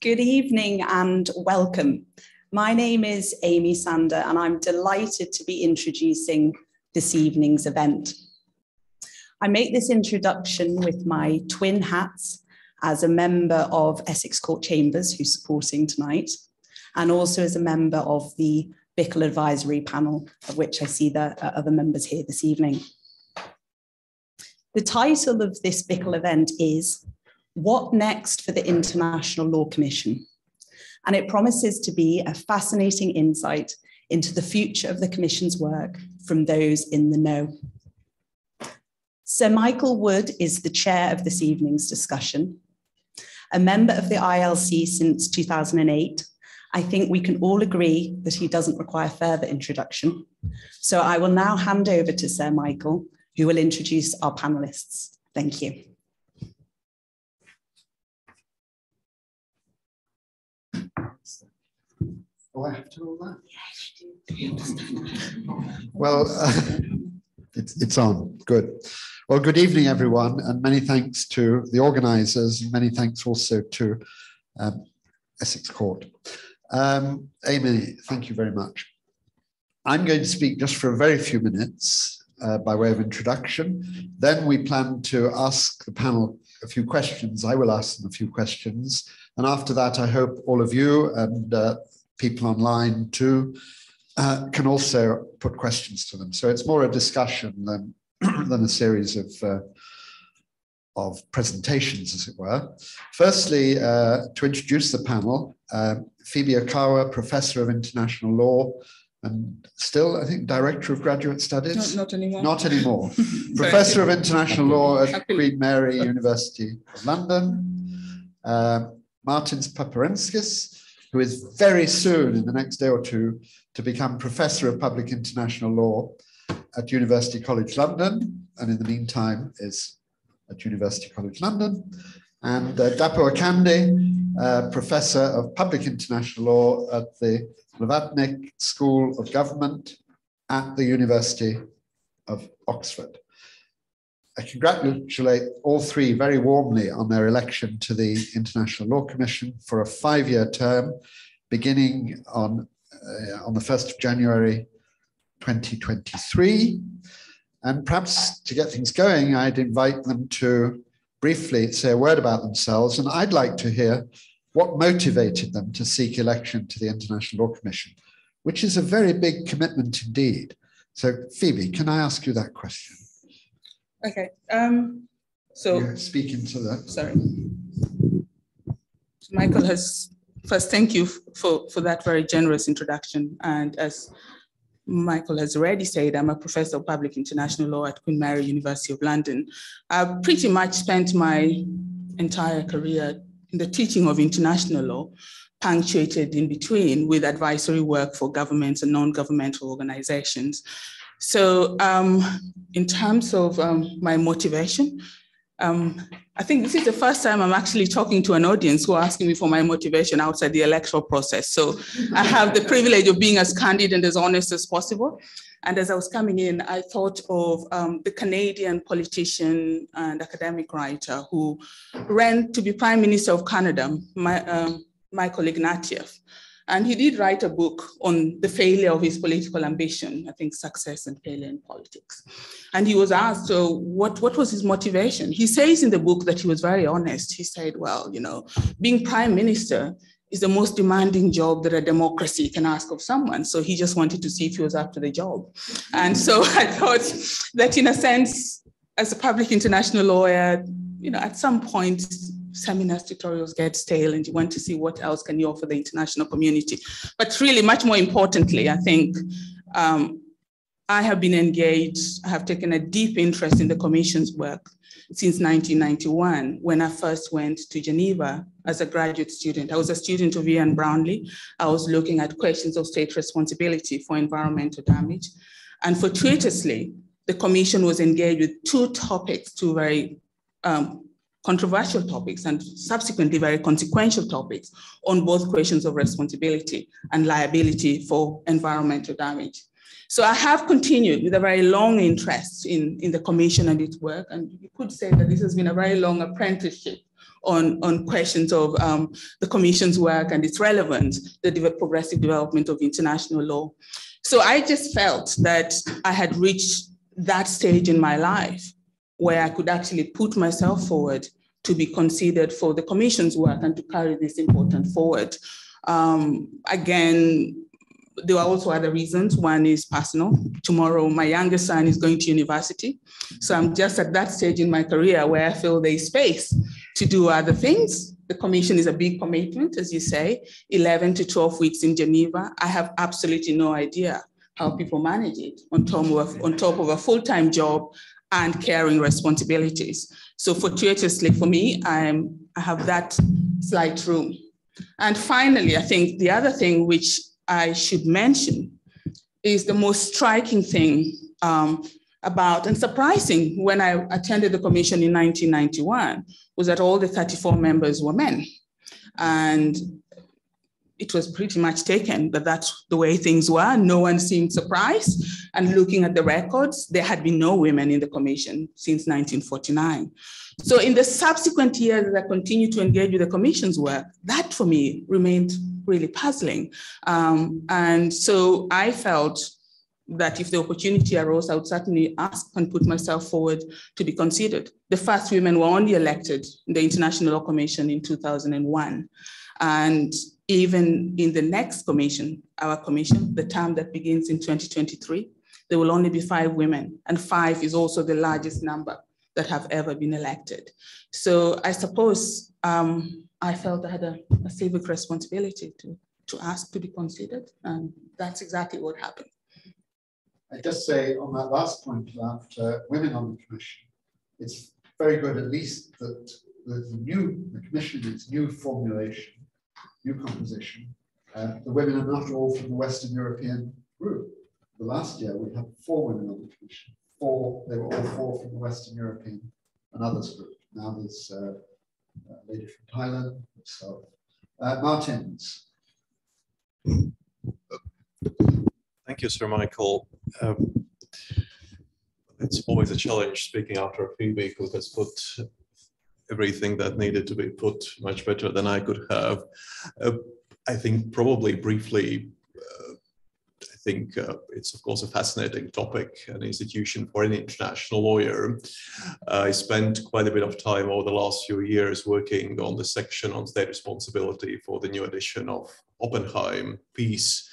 Good evening and welcome. My name is Amy Sander and I'm delighted to be introducing this evening's event. I make this introduction with my twin hats as a member of Essex Court Chambers, who's supporting tonight, and also as a member of the BIICL Advisory Panel, of which I see the uh, other members here this evening. The title of this BIICL event is What Next for the International Law Commission? And it promises to be a fascinating insight into the future of the Commission's work from those in the know. Sir Michael Wood is the chair of this evening's discussion. A member of the ILC since 2008, I think we can all agree that he doesn't require further introduction. So I will now hand over to Sir Michael, who will introduce our panelists. Thank you. That? Well, uh, it's, it's on. Good. Well, good evening, everyone, and many thanks to the organisers, and many thanks also to um, Essex Court. Um, Amy, thank you very much. I'm going to speak just for a very few minutes uh, by way of introduction. Then we plan to ask the panel a few questions. I will ask them a few questions. And after that, I hope all of you and uh, people online too uh, can also put questions to them. So it's more a discussion than, than a series of, uh, of presentations, as it were. Firstly, uh, to introduce the panel, uh, Phoebe Okowa, Professor of International Law and still, I think, Director of Graduate Studies. Not, not anymore. Not anymore. Professor of International Law at Queen Mary University of London. Uh, Martins Paparinskis, who is very soon, in the next day or two, to become Professor of Public International Law at University College London, and in the meantime is at University College London. And uh, Dapo Akande, uh, Professor of Public International Law at the Blavatnik School of Government at the University of Oxford. I congratulate all three very warmly on their election to the International Law Commission for a five-year term beginning on, uh, on the 1st of January 2023. And perhaps to get things going, I'd invite them to briefly say a word about themselves. And I'd like to hear what motivated them to seek election to the International Law Commission, which is a very big commitment indeed. So, Phoebe, can I ask you that question? Okay. Um, so You're speaking to that. Sorry. Michael has first thank you for, for that very generous introduction. And as Michael has already said, I'm a professor of public international law at Queen Mary University of London. I've pretty much spent my entire career in the teaching of international law, punctuated in between with advisory work for governments and non-governmental organizations. So um, in terms of um, my motivation, um, I think this is the first time I'm actually talking to an audience who are asking me for my motivation outside the electoral process. So I have the privilege of being as candid and as honest as possible. And as I was coming in, I thought of um, the Canadian politician and academic writer who ran to be Prime Minister of Canada, my, um, Michael Ignatieff. And he did write a book on the failure of his political ambition, I think success and failure in politics. And he was asked, so what, what was his motivation? He says in the book that he was very honest. He said, well, you know, being prime minister is the most demanding job that a democracy can ask of someone. So he just wanted to see if he was up to the job. And so I thought that in a sense, as a public international lawyer, you know, at some point, seminars, tutorials get stale and you want to see what else can you offer the international community. But really, much more importantly, I think um, I have been engaged, I have taken a deep interest in the Commission's work since 1991 when I first went to Geneva as a graduate student. I was a student of Ian Brownlie. I was looking at questions of state responsibility for environmental damage. And fortuitously, the Commission was engaged with two topics, two very um, controversial topics and subsequently very consequential topics on both questions of responsibility and liability for environmental damage. So I have continued with a very long interest in, in the commission and its work. And you could say that this has been a very long apprenticeship on, on questions of um, the Commission's work and its relevance, the de progressive development of international law. So I just felt that I had reached that stage in my life where I could actually put myself forward to be considered for the Commission's work and to carry this important forward. Um, again, there are also other reasons. One is personal. Tomorrow, my youngest son is going to university. So I'm just at that stage in my career where I feel there's space to do other things. The commission is a big commitment, as you say, 11 to 12 weeks in Geneva. I have absolutely no idea how people manage it on top of, on top of a full-time job and caring responsibilities. So fortuitously for me, I'm, I have that slight room. And finally, I think the other thing which I should mention is the most striking thing um, about and surprising when I attended the commission in 1991 was that all the 34 members were men. And it was pretty much taken that that's the way things were. No one seemed surprised. And looking at the records, there had been no women in the commission since 1949. So in the subsequent years, as I continued to engage with the commission's work, that for me remained really puzzling. Um, and so I felt that if the opportunity arose, I would certainly ask and put myself forward to be considered. The first women were only elected in the International Law Commission in 2001. And even in the next commission, our commission, the term that begins in 2023, there will only be five women, and five is also the largest number that have ever been elected. So I suppose um, I felt I had a, a civic responsibility to, to ask to be considered, and that's exactly what happened. I just say on that last point about uh, women on the commission, it's very good at least that the, the new the commission its new formulation new composition. Uh, the women are not all from the Western European group. The last year we had four women on the commission. Four, they were all four from the Western European and others group. Now there's uh, a lady from Thailand. So, uh, Martins. Thank you, Sir Michael. Um, it's always a challenge speaking after a Phoebe who has put everything that needed to be put much better than I could have. Uh, I think probably briefly, uh, I think uh, it's of course a fascinating topic, an institution for any international lawyer. I spent quite a bit of time over the last few years working on the section on state responsibility for the new edition of Oppenheim Peace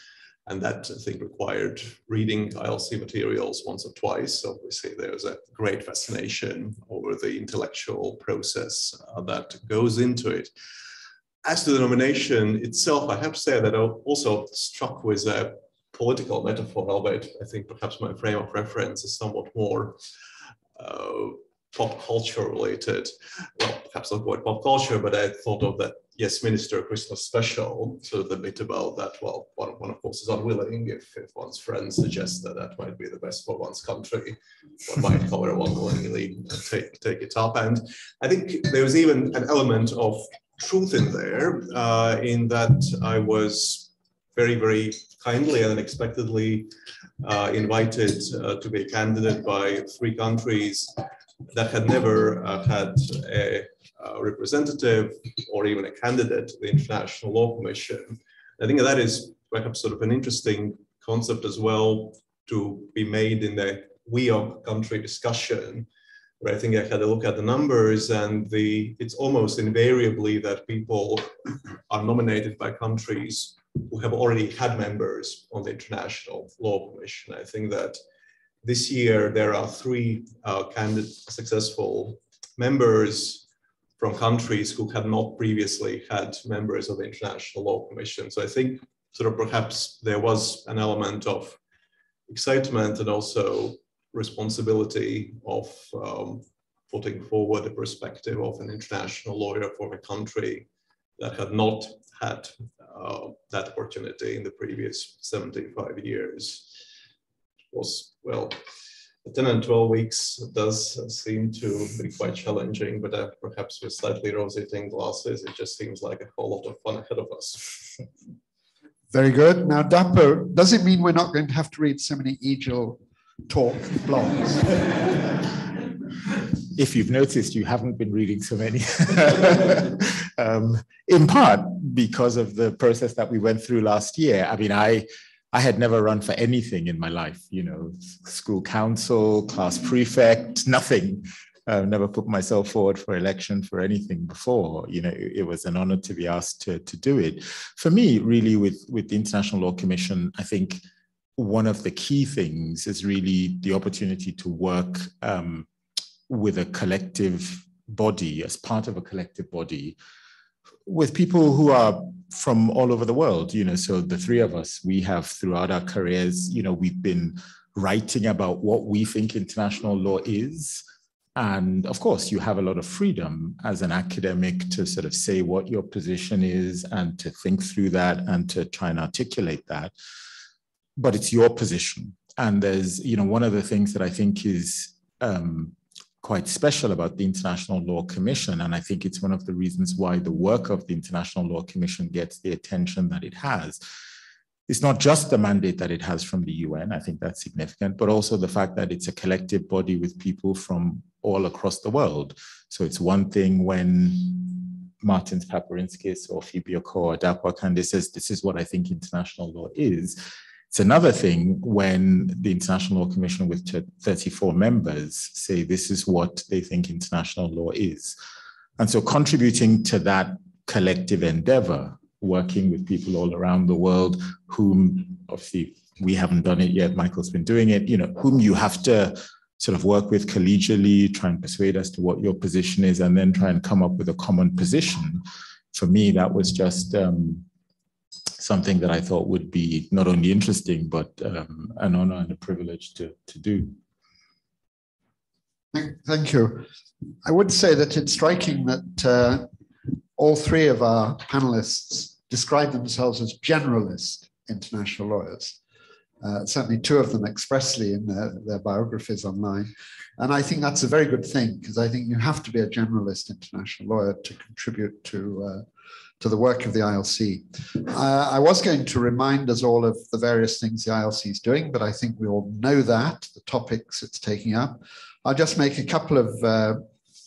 and that I think required reading ILC materials once or twice. Obviously, there's a great fascination over the intellectual process uh, that goes into it. As to the nomination itself, I have to say that I'm also struck with a political metaphor, albeit I think perhaps my frame of reference is somewhat more uh, pop culture related. Well, perhaps not quite pop culture, but I thought of that Yes Minister Christmas special. So the bit about that, well, one, one of course is unwilling if, if one's friends suggest that that might be the best for one's country, one might, however, one willingly take, take it up. And I think there was even an element of truth in there, uh, in that I was very, very kindly and unexpectedly uh, invited uh, to be a candidate by three countries that had never uh, had a, a, representative or even a candidate to the International Law Commission. I think that is perhaps sort of an interesting concept as well to be made in the WEOG country discussion, where I think I had a look at the numbers and the it's almost invariably that people are nominated by countries who have already had members on the International Law Commission. I think that this year there are three uh, successful members from countries who had not previously had members of the International Law Commission. So I think sort of perhaps there was an element of excitement and also responsibility of um, putting forward the perspective of an international lawyer for a country that had not had uh, that opportunity in the previous 75 years was, well, 10 and 12 weeks does seem to be quite challenging, but uh, perhaps with slightly rosy tinted glasses, it just seems like a whole lot of fun ahead of us. Very good. Now, Dapo, does it mean we're not going to have to read so many EJIL Talk blogs? if you've noticed, you haven't been reading so many, um, in part because of the process that we went through last year. I mean, I I had never run for anything in my life, you know, school council, class prefect, nothing. I've never put myself forward for election for anything before. You know, it, it, was an honor to be asked to, to do it. For me, really, with, with the International Law Commission, I think one of the key things is really the opportunity to work um, with a collective body, as part of a collective body, with people who are from all over the world. You know, so the three of us, we have throughout our careers, you know, we've been writing about what we think international law is. And of course, you have a lot of freedom as an academic to sort of say what your position is and to think through that and to try and articulate that but it's your position. And there's, you know, one of the things that I think is um, quite special about the International Law Commission, and I think it's one of the reasons why the work of the International Law Commission gets the attention that it has. It's not just the mandate that it has from the UN, I think that's significant, but also the fact that it's a collective body with people from all across the world. So it's one thing when Martins Paparinskis or Phoebe Okoh or Akande says, this is what I think international law is. It's another thing when the International Law Commission with 34 members say this is what they think international law is. And so contributing to that collective endeavor, working with people all around the world whom obviously we haven't done it yet, Michael's been doing it, you know, whom you have to sort of work with collegially, try and persuade us to what your position is, and then try and come up with a common position. For me, that was just um, something that I thought would be not only interesting, but um, an honor and a privilege to, to do. Thank you. I would say that it's striking that uh, all three of our panelists describe themselves as generalist international lawyers. Uh, certainly two of them expressly in their, their biographies online. And I think that's a very good thing because I think you have to be a generalist international lawyer to contribute to uh, to the work of the ILC. Uh, I was going to remind us all of the various things the ILC is doing, but I think we all know that, the topics it's taking up. I'll just make a couple of uh,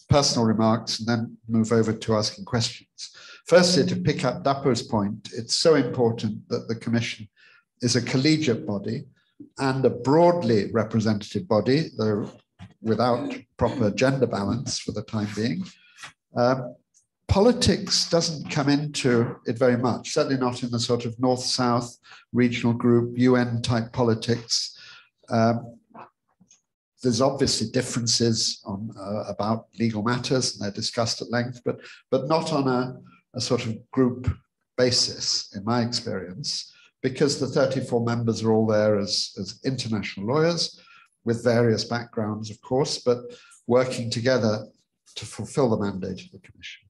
personal remarks and then move over to asking questions. Firstly, to pick up Dapo's point, it's so important that the Commission is a collegiate body and a broadly representative body, though without proper gender balance for the time being. Um, politics doesn't come into it very much, certainly not in the sort of north south regional group, UN type politics. Um, there's obviously differences on uh, about legal matters, and they're discussed at length, but but not on a, a sort of group basis, in my experience, because the 34 members are all there as, as international lawyers with various backgrounds, of course, but working together to fulfill the mandate of the Commission.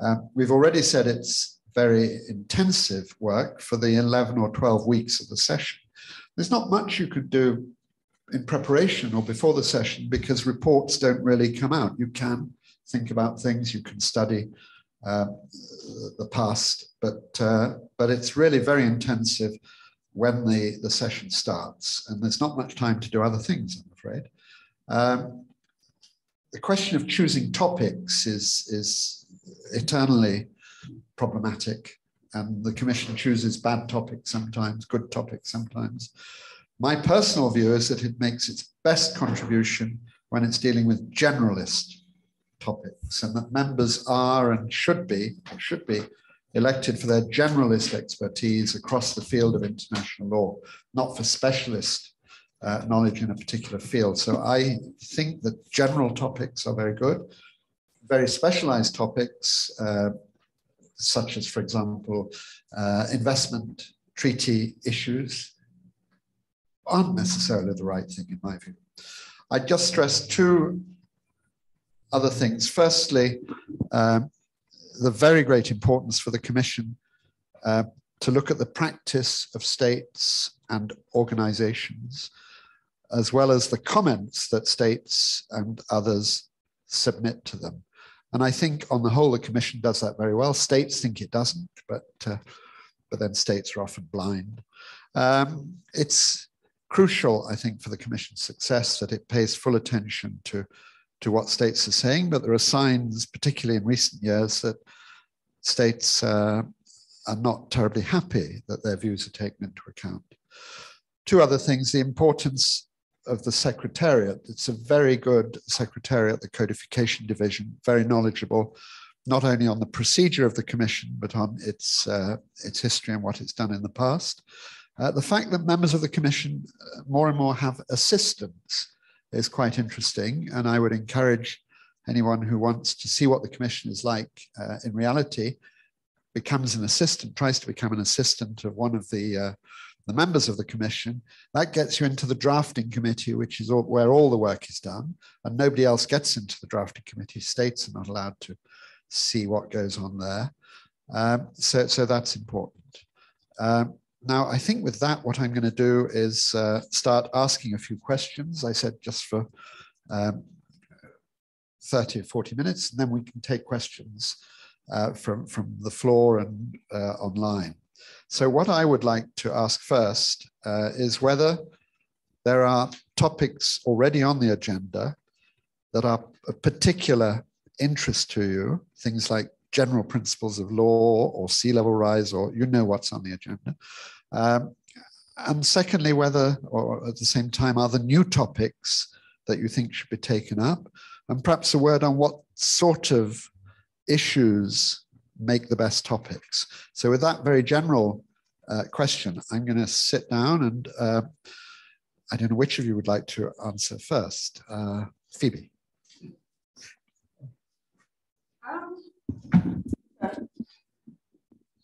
Um, we've already said it's very intensive work for the 11 or 12 weeks of the session. There's not much you could do in preparation or before the session because reports don't really come out. You can think about things, you can study uh, the past, but uh, but it's really very intensive when the, the session starts, and there's not much time to do other things, I'm afraid. Um, the question of choosing topics is, is eternally problematic. And the Commission chooses bad topics sometimes, good topics sometimes. My personal view is that it makes its best contribution when it's dealing with generalist topics, and that members are and should be should be elected for their generalist expertise across the field of international law, not for specialist uh, knowledge in a particular field. So I think that general topics are very good very specialized topics, uh, such as, for example, uh, investment treaty issues, aren't necessarily the right thing, in my view. I just stress two other things. Firstly, um, the very great importance for the Commission uh, to look at the practice of states and organizations, as well as the comments that states and others submit to them. And I think on the whole, the commission does that very well. States think it doesn't, but, uh, but then states are often blind. Um, it's crucial, I think, for the commission's success that it pays full attention to to what states are saying, but there are signs, particularly in recent years, that states uh, are not terribly happy that their views are taken into account. Two other things, the importance of the Secretariat. It's a very good Secretariat, the Codification Division, very knowledgeable, not only on the procedure of the Commission, but on its, uh, its history and what it's done in the past. Uh, the fact that members of the Commission uh, more and more have assistants is quite interesting. And I would encourage anyone who wants to see what the Commission is like uh, in reality, becomes an assistant, tries to become an assistant of one of the, uh, the members of the Commission. That gets you into the drafting committee, which is all, where all the work is done. And nobody else gets into the drafting committee. States are not allowed to see what goes on there. Um, so, so that's important. Um, now, I think with that, what I'm going to do is uh, start asking a few questions. I said just for um, 30 or 40 minutes, and then we can take questions uh, from, from the floor and uh, online. So what I would like to ask first uh, is whether there are topics already on the agenda that are of particular interest to you, things like general principles of law or sea level rise, or you know what's on the agenda. Um, and secondly, whether, or at the same time, are there new topics that you think should be taken up? And perhaps a word on what sort of issues make the best topics. So, with that very general uh, question, I'm going to sit down and uh, I don't know which of you would like to answer first. Uh, Phoebe.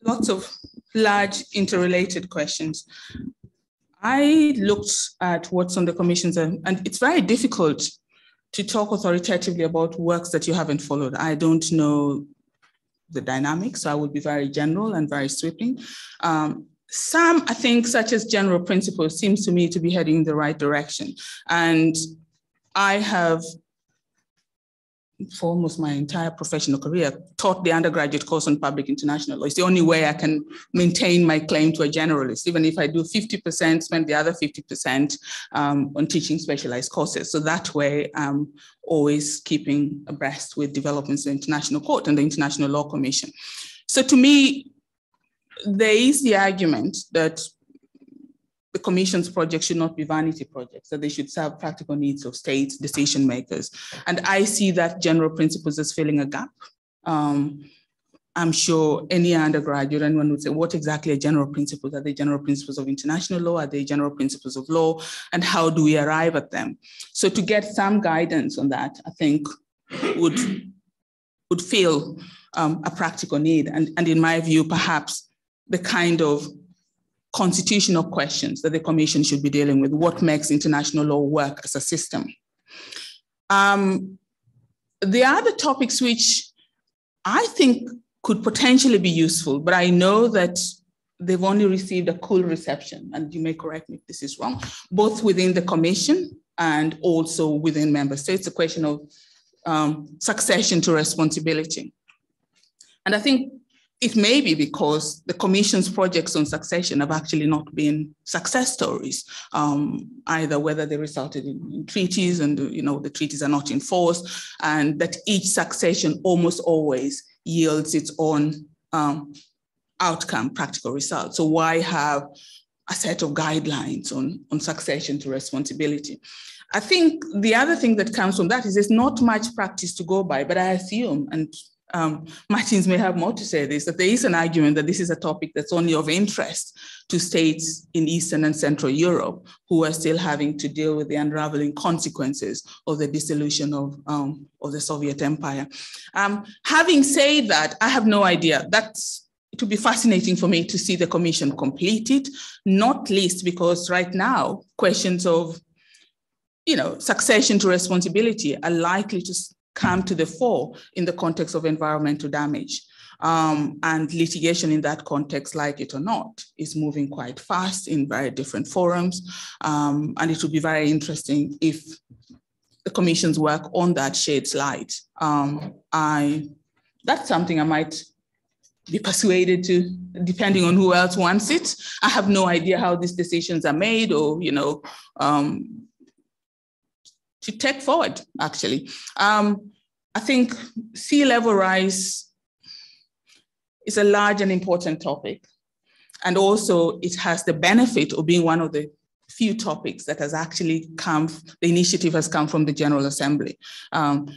lots of large interrelated questions. I looked at what's on the commissions, and it's very difficult to talk authoritatively about works that you haven't followed. I don't know the dynamics, so I would be very general and very sweeping. Um, some, I think, such as general principles, seems to me to be heading in the right direction. And I have for almost my entire professional career, taught the undergraduate course on public international law. It's the only way I can maintain my claim to a generalist, even if I do 50%, spend the other 50% um, on teaching specialized courses. So that way, I'm always keeping abreast with developments in the International Court and the International Law Commission. So to me, there is the argument that Commission's projects should not be vanity projects, that they should serve practical needs of states, decision makers. And I see that general principles as filling a gap. Um, I'm sure any undergraduate, anyone would say, what exactly are general principles? Are they general principles of international law? Are they general principles of law? And how do we arrive at them? So to get some guidance on that, I think would, would feel um, a practical need. And, and in my view, perhaps the kind of constitutional questions that the Commission should be dealing with. What makes international law work as a system? Um, the topics which I think could potentially be useful, but I know that they've only received a cool reception, and you may correct me if this is wrong, both within the Commission and also within member states, the question of um, succession to responsibility. And I think it may be because the Commission's projects on succession have actually not been success stories, um, either whether they resulted in, in, treaties and you know the treaties are not enforced, and that each succession almost always yields its own um, outcome, practical result. So why have a set of guidelines on, on succession to responsibility? I think the other thing that comes from that is there's not much practice to go by, but I assume, and um, Martins may have more to say this, that there is an argument that this is a topic that's only of interest to states in Eastern and Central Europe who are still having to deal with the unraveling consequences of the dissolution of, um, of the Soviet Empire. Um, having said that, I have no idea. That's it would be fascinating for me to see the commission complete it, not least because right now questions of you know, succession to responsibility are likely to come to the fore in the context of environmental damage. Um, and litigation in that context, like it or not, is moving quite fast in very different forums. Um, and it would be very interesting if the Commission's work on that shades light. Um, I, that's something I might be persuaded to, depending on who else wants it. I have no idea how these decisions are made or, you know, um, to take forward, actually. Um, I think sea level rise is a large and important topic. And also, it has the benefit of being one of the few topics that has actually come, the initiative has come from the General Assembly. Um,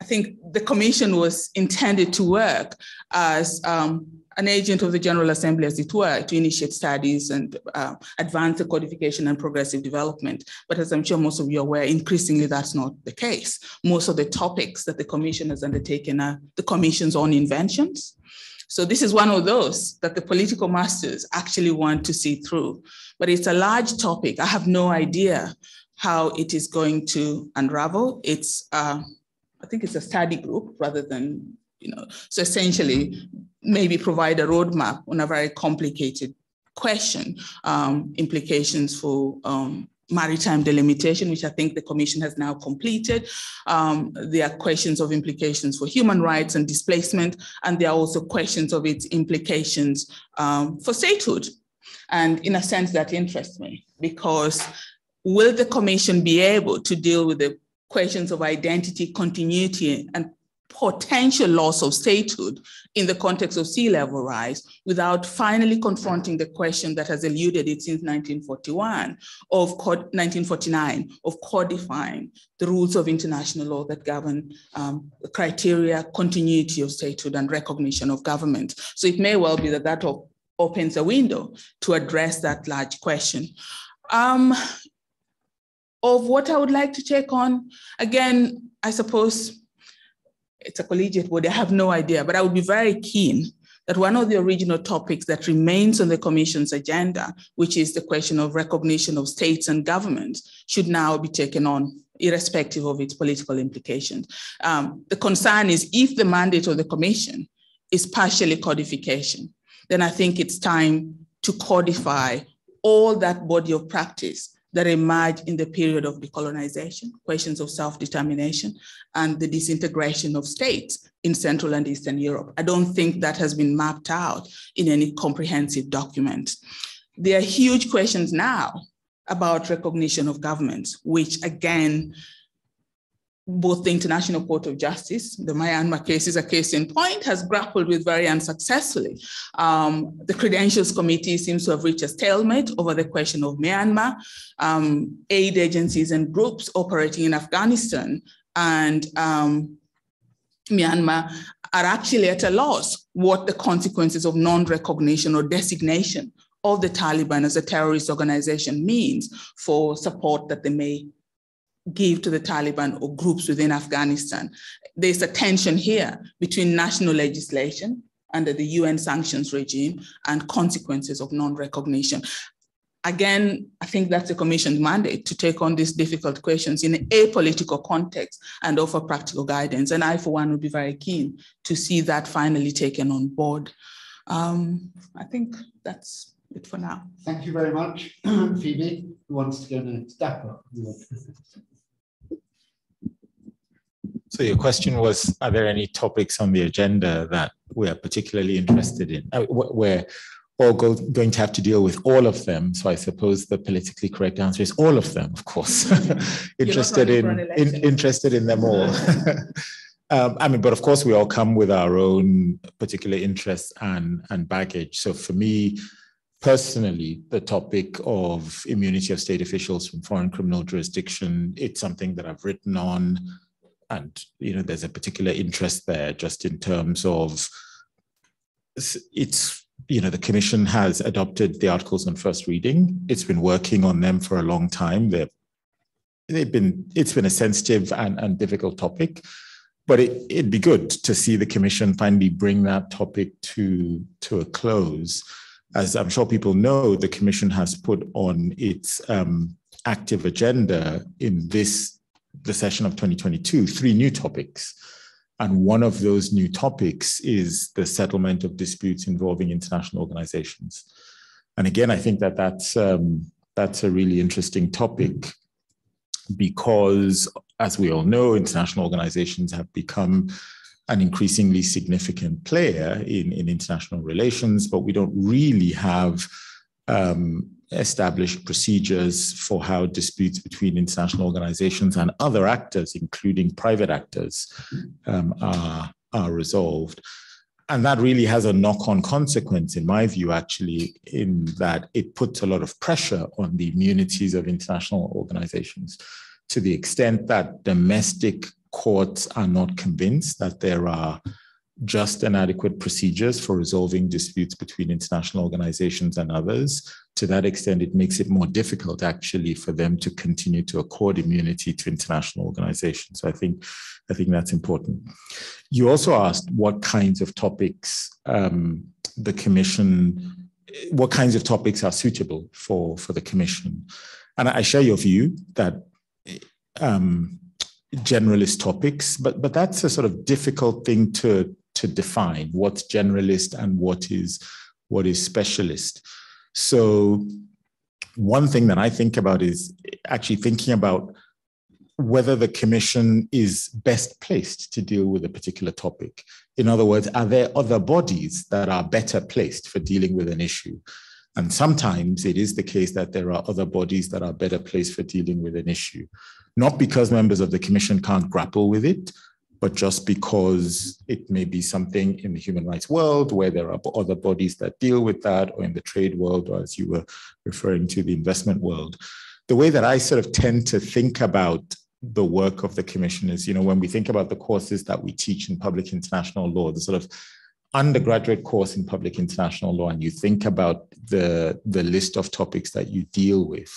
I think the commission was intended to work as um, an agent of the General Assembly, as it were, to initiate studies and uh, advance the codification and progressive development. But as I'm sure most of you are aware, increasingly that's not the case. Most of the topics that the Commission has undertaken are the Commission's own inventions. So this is one of those that the political masters actually want to see through. But it's a large topic. I have no idea how it is going to unravel. It's, uh, I think it's a study group rather than you know, so essentially maybe provide a roadmap on a very complicated question, um, implications for um, maritime delimitation, which I think the Commission has now completed. Um, there are questions of implications for human rights and displacement, and there are also questions of its implications um, for statehood. And in a sense, that interests me because will the Commission be able to deal with the questions of identity, continuity, and potential loss of statehood in the context of sea level rise without finally confronting the question that has eluded it since 1941 of 1949 of codifying the rules of international law that govern um, criteria, continuity of statehood and recognition of government. So it may well be that that op opens a window to address that large question. Um, of what I would like to take on, again, I suppose it's a collegiate body, I have no idea, but I would be very keen that one of the original topics that remains on the Commission's agenda, which is the question of recognition of states and governments, should now be taken on, irrespective of its political implications. Um, the concern is if the mandate of the Commission is partially codification, then I think it's time to codify all that body of practice that emerged in the period of decolonization, questions of self-determination, and the disintegration of states in Central and Eastern Europe. I don't think that has been mapped out in any comprehensive document. There are huge questions now about recognition of governments, which again both the International Court of Justice, the Myanmar case is a case in point, has grappled with very unsuccessfully. Um, the Credentials Committee seems to have reached a stalemate over the question of Myanmar. Um, aid agencies and groups operating in Afghanistan and um, Myanmar are actually at a loss what the consequences of non-recognition or designation of the Taliban as a terrorist organization means for support that they may give to the Taliban or groups within Afghanistan. There's a tension here between national legislation under the UN sanctions regime and consequences of non-recognition. Again, I think that's the Commission's mandate to take on these difficult questions in a political context and offer practical guidance. And I, for one, would be very keen to see that finally taken on board. Um, I think that's it for now. Thank you very much. Phoebe, who wants to go next? Dapo. So your question was, are there any topics on the agenda that we are particularly interested in? Uh, we're all go, going to have to deal with all of them. So I suppose the politically correct answer is all of them, of course. interested in, in, interested in them all. um, I mean, but of course we all come with our own particular interests and and baggage. So for me, personally, the topic of immunity of state officials from foreign criminal jurisdiction, it's something that I've written on and you know there's a particular interest there just in terms of it's you know the commission has adopted the articles on first reading. It's been working on them for a long time. They've they've been it's been a sensitive and, and difficult topic but it, it'd be good to see the commission finally bring that topic to to a close. As i'm sure people know the commission has put on its um, active agenda in this the session of 2022 three new topics. And one of those new topics is the settlement of disputes involving international organizations. And again, I think that that's, um, that's a really interesting topic because, as we all know, international organizations have become an increasingly significant player in, in international relations, but we don't really have um, establish procedures for how disputes between international organizations and other actors, including private actors, um, are, are resolved. And that really has a knock on consequence, in my view, actually, in that it puts a lot of pressure on the immunities of international organizations to the extent that domestic courts are not convinced that there are just and adequate procedures for resolving disputes between international organizations and others. To that extent, it makes it more difficult actually for them to continue to accord immunity to international organizations. So I think, I think that's important. You also asked what kinds of topics um, the commission, what kinds of topics are suitable for, for the commission. And I share your view that um, generalist topics, but but that's a sort of difficult thing to to define what's generalist and what is what is specialist. So one thing that I think about is actually thinking about whether the commission is best placed to deal with a particular topic. In other words, are there other bodies that are better placed for dealing with an issue? And sometimes it is the case that there are other bodies that are better placed for dealing with an issue, not because members of the commission can't grapple with it, but just because it may be something in the human rights world where there are other bodies that deal with that, or in the trade world, or as you were referring to, the investment world. The way that I sort of tend to think about the work of the commission is, you know, when we think about the courses that we teach in public international law, the sort of undergraduate course in public international law, and you think about the, the list of topics that you deal with,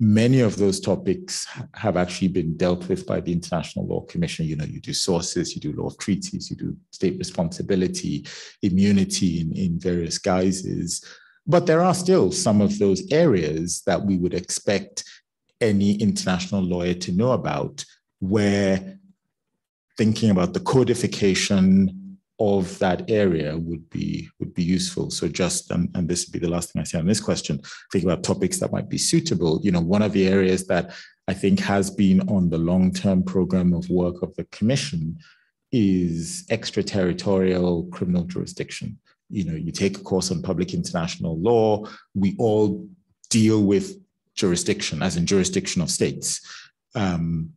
many of those topics have actually been dealt with by the International Law Commission. You know, you do sources, you do law of treaties, you do state responsibility, immunity in, in various guises. But there are still some of those areas that we would expect any international lawyer to know about, where thinking about the codification of that area would be would be useful. So just and, and this would be the last thing I say on this question. Think about topics that might be suitable. You know, one of the areas that I think has been on the long-term program of work of the commission is extraterritorial criminal jurisdiction. You know, you take a course on public international law. We all deal with jurisdiction, as in jurisdiction of states. Um,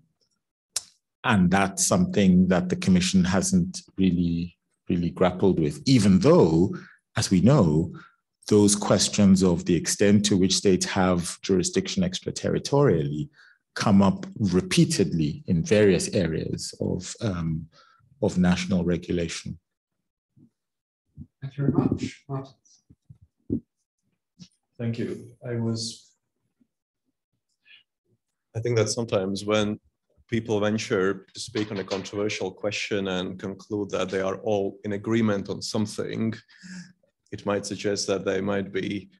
and that's something that the commission hasn't really really grappled with, even though, as we know, those questions of the extent to which states have jurisdiction extraterritorially come up repeatedly in various areas of, um, of national regulation. Thank you very much, Martin. Thank you. I was, I think that sometimes when people venture to speak on a controversial question and conclude that they are all in agreement on something, it might suggest that they might be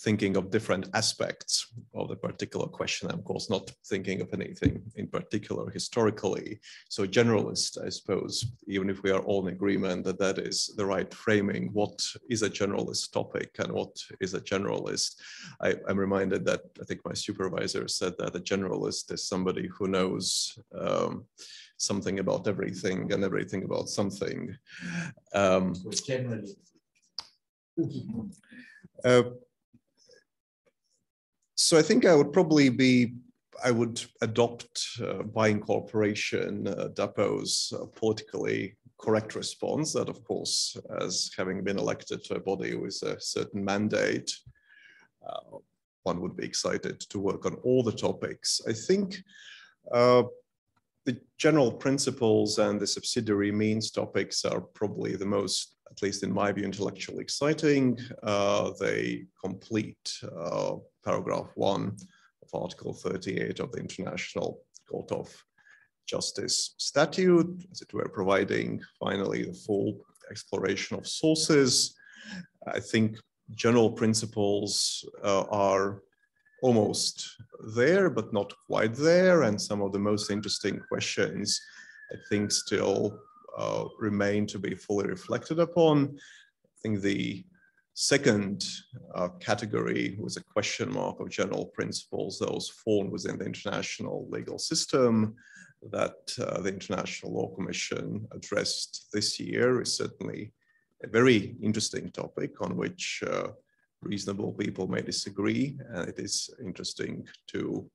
thinking of different aspects of the particular question. I'm of course not thinking of anything in particular historically. So generalist, I suppose, even if we are all in agreement that that is the right framing, what is a generalist topic and what is a generalist? I, am reminded that I think my supervisor said that a generalist is somebody who knows um, something about everything and everything about something. Um, generally. Uh, so I think I would probably be, I would adopt uh, by incorporation uh, DAPO's uh, politically correct response that of course, as having been elected to a body with a certain mandate, uh, one would be excited to work on all the topics. I think uh, the general principles and the subsidiary means topics are probably the most at least in my view, intellectually exciting. Uh, they complete uh, paragraph one of Article 38 of the International Court of Justice Statute, as it were, providing finally the full exploration of sources. I think general principles uh, are almost there, but not quite there. And some of the most interesting questions, I think, still uh, remain to be fully reflected upon. I think the second uh, category was a question mark of general principles, those formed within the international legal system that uh, the International Law Commission addressed this year. Is certainly a very interesting topic on which uh, reasonable people may disagree, and it is interesting to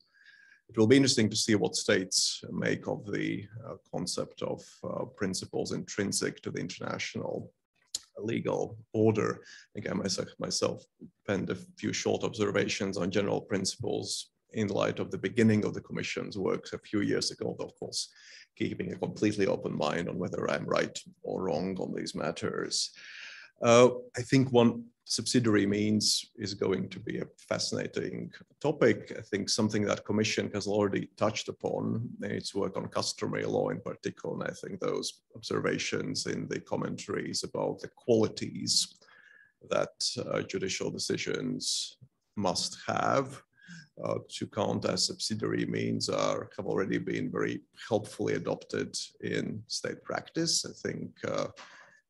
it will be interesting to see what states make of the uh, concept of uh, principles intrinsic to the international legal order. Again, myself, myself penned a few short observations on general principles in light of the beginning of the Commission's work a few years ago, of course, keeping a completely open mind on whether I'm right or wrong on these matters. Uh, I think one subsidiary means is going to be a fascinating topic. I think something that Commission has already touched upon in its work on customary law in particular. And I think those observations in the commentaries about the qualities that uh, judicial decisions must have uh, to count as subsidiary means are have already been very helpfully adopted in state practice. I think uh,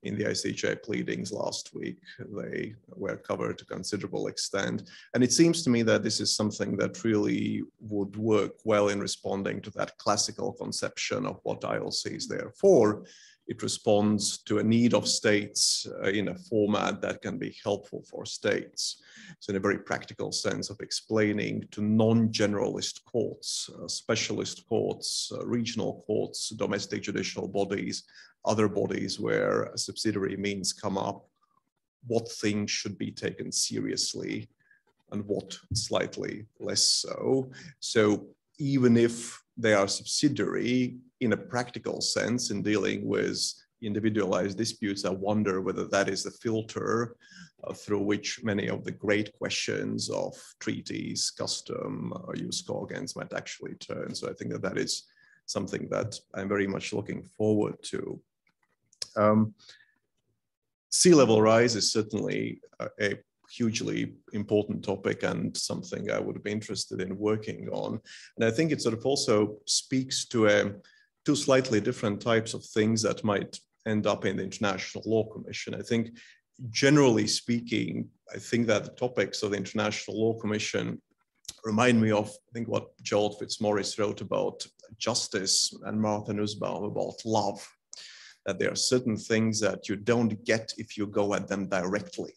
in the ICJ pleadings last week. They were covered to considerable extent. And it seems to me that this is something that really would work well in responding to that classical conception of what ILC is there for. It responds to a need of states uh, in a format that can be helpful for states. So in a very practical sense of explaining to non-generalist courts, uh, specialist courts, uh, regional courts, domestic judicial bodies, other bodies where a subsidiary means come up, what things should be taken seriously and what slightly less so. So even if they are subsidiary in a practical sense in dealing with individualized disputes, I wonder whether that is the filter uh, through which many of the great questions of treaties, custom, uh, jus cogens might actually turn. So I think that that is something that I'm very much looking forward to. Um, sea level rise is certainly a, a, hugely important topic and something I would be interested in working on. And I think it sort of also speaks to a, two slightly different types of things that might end up in the International Law Commission. I think generally speaking, I think that the topics of the International Law Commission remind me of, I think, what Joel Fitzmaurice wrote about justice and Martha Nussbaum about love that there are certain things that you don't get if you go at them directly.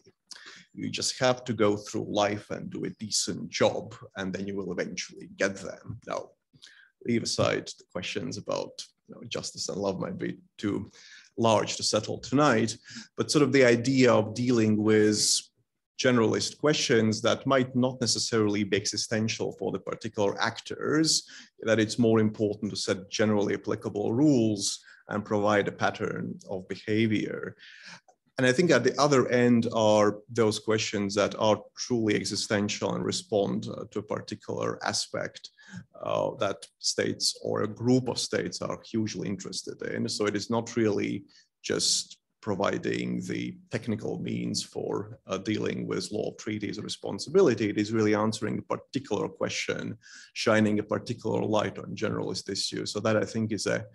You just have to go through life and do a decent job, and then you will eventually get them. Now, leave aside the questions about you know, justice and love might be too large to settle tonight, but sort of the idea of dealing with generalist questions that might not necessarily be existential for the particular actors, that it's more important to set generally applicable rules and provide a pattern of behavior. And I think at the other end are those questions that are truly existential and respond uh, to a particular aspect uh, that states or a group of states are hugely interested in. So it is not really just providing the technical means for uh, dealing with law of treaties responsibility. It is really answering a particular question, shining a particular light on generalist issues. So that I think is a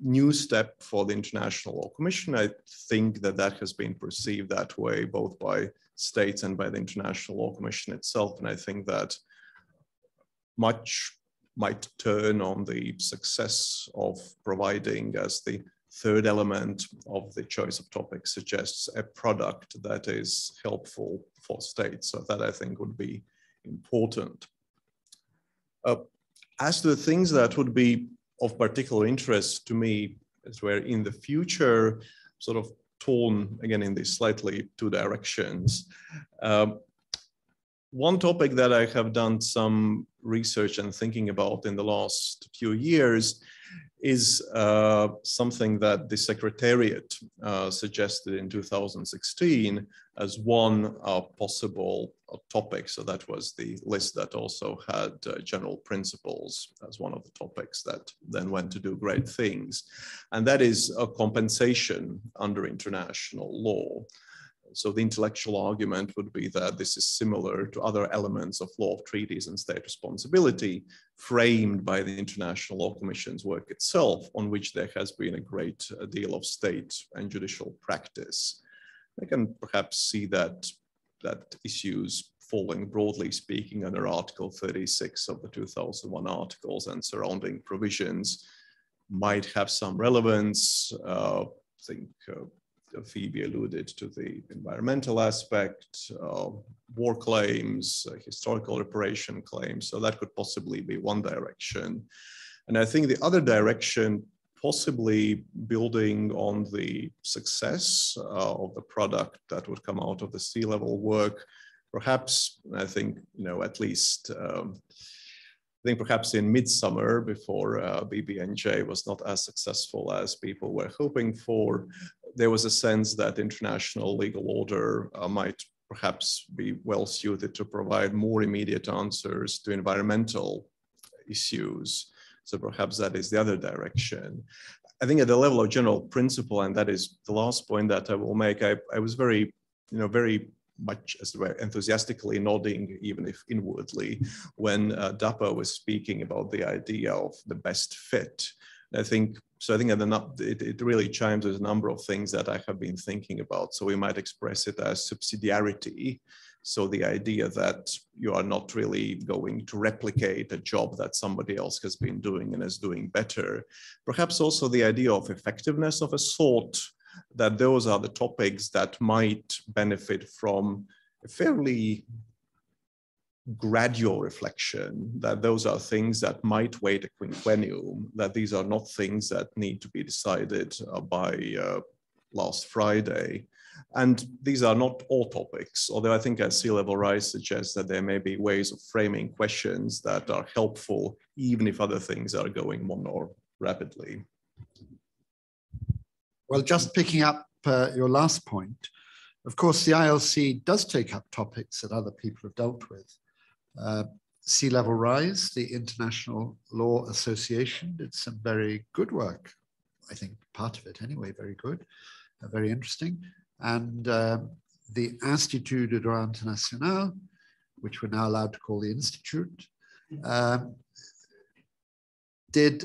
new step for the International Law Commission. I think that that has been perceived that way both by states and by the International Law Commission itself. And I think that much might turn on the success of providing as the third element of the choice of topics suggests a product that is helpful for states. So that I think would be important. Uh, as to the things that would be of particular interest to me is where in the future, sort of torn again in these slightly two directions. Um, one topic that I have done some research and thinking about in the last few years is uh, something that the Secretariat uh, suggested in 2016 as one uh, possible topic. So that was the list that also had uh, general principles as one of the topics that then went to do great things. And that is a compensation under international law. So the intellectual argument would be that this is similar to other elements of law of treaties and state responsibility framed by the International Law Commission's work itself, on which there has been a great uh, deal of state and judicial practice. I can perhaps see that, that issues falling broadly speaking under Article 36 of the 2001 articles and surrounding provisions might have some relevance. Uh, I think uh, Phoebe alluded to the environmental aspect, uh, war claims, uh, historical reparation claims. So that could possibly be one direction. And I think the other direction, possibly building on the success uh, of the product that would come out of the sea level work, perhaps, I think, you know, at least um, I think perhaps in midsummer before uh, BBNJ was not as successful as people were hoping for, there was a sense that international legal order uh, might perhaps be well suited to provide more immediate answers to environmental issues. So perhaps that is the other direction. I think at the level of general principle, and that is the last point that I will make, I, I was very, you know, very much as well enthusiastically nodding, even if inwardly, when uh, Dapo was speaking about the idea of the best fit. I think so. I think it, it really chimes with a number of things that I have been thinking about. So we might express it as subsidiarity. So the idea that you are not really going to replicate a job that somebody else has been doing and is doing better. Perhaps also the idea of effectiveness of a sort that those are the topics that might benefit from a fairly gradual reflection, that those are things that might wait a quinquennium, that these are not things that need to be decided uh, by uh, last Friday. And these are not all topics, although I think as sea level rise suggests that there may be ways of framing questions that are helpful, even if other things are going more rapidly. Well, just picking up uh, your last point, of course, the ILC does take up topics that other people have dealt with. Uh, sea level rise, the International Law Association did some very good work. I think part of it anyway, very good, uh, very interesting. And um, the Institut de droit international, which we're now allowed to call the Institute, um, did,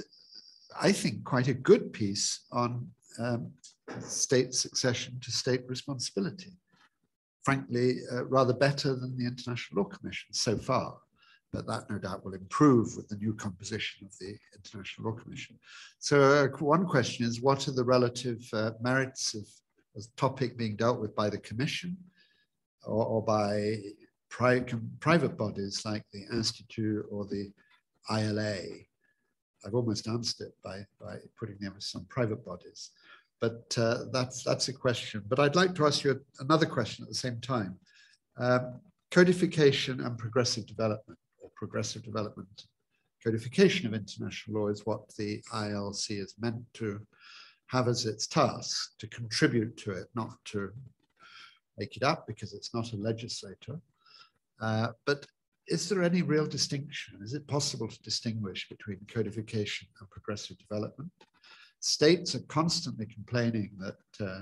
I think, quite a good piece on um, state succession to state responsibility. Frankly, uh, rather better than the International Law Commission so far, but that no doubt will improve with the new composition of the International Law Commission. So uh, one question is, what are the relative uh, merits of a topic being dealt with by the Commission or, or by pri private bodies like the Institute or the ILA? I've almost answered it by, by putting the emphasis on private bodies. But uh, that's, that's a question. But I'd like to ask you another question at the same time. Um, codification and progressive development, or progressive development, codification of international law is what the ILC is meant to have as its task, to contribute to it, not to make it up because it's not a legislator. Uh, but is there any real distinction? Is it possible to distinguish between codification and progressive development? States are constantly complaining that uh,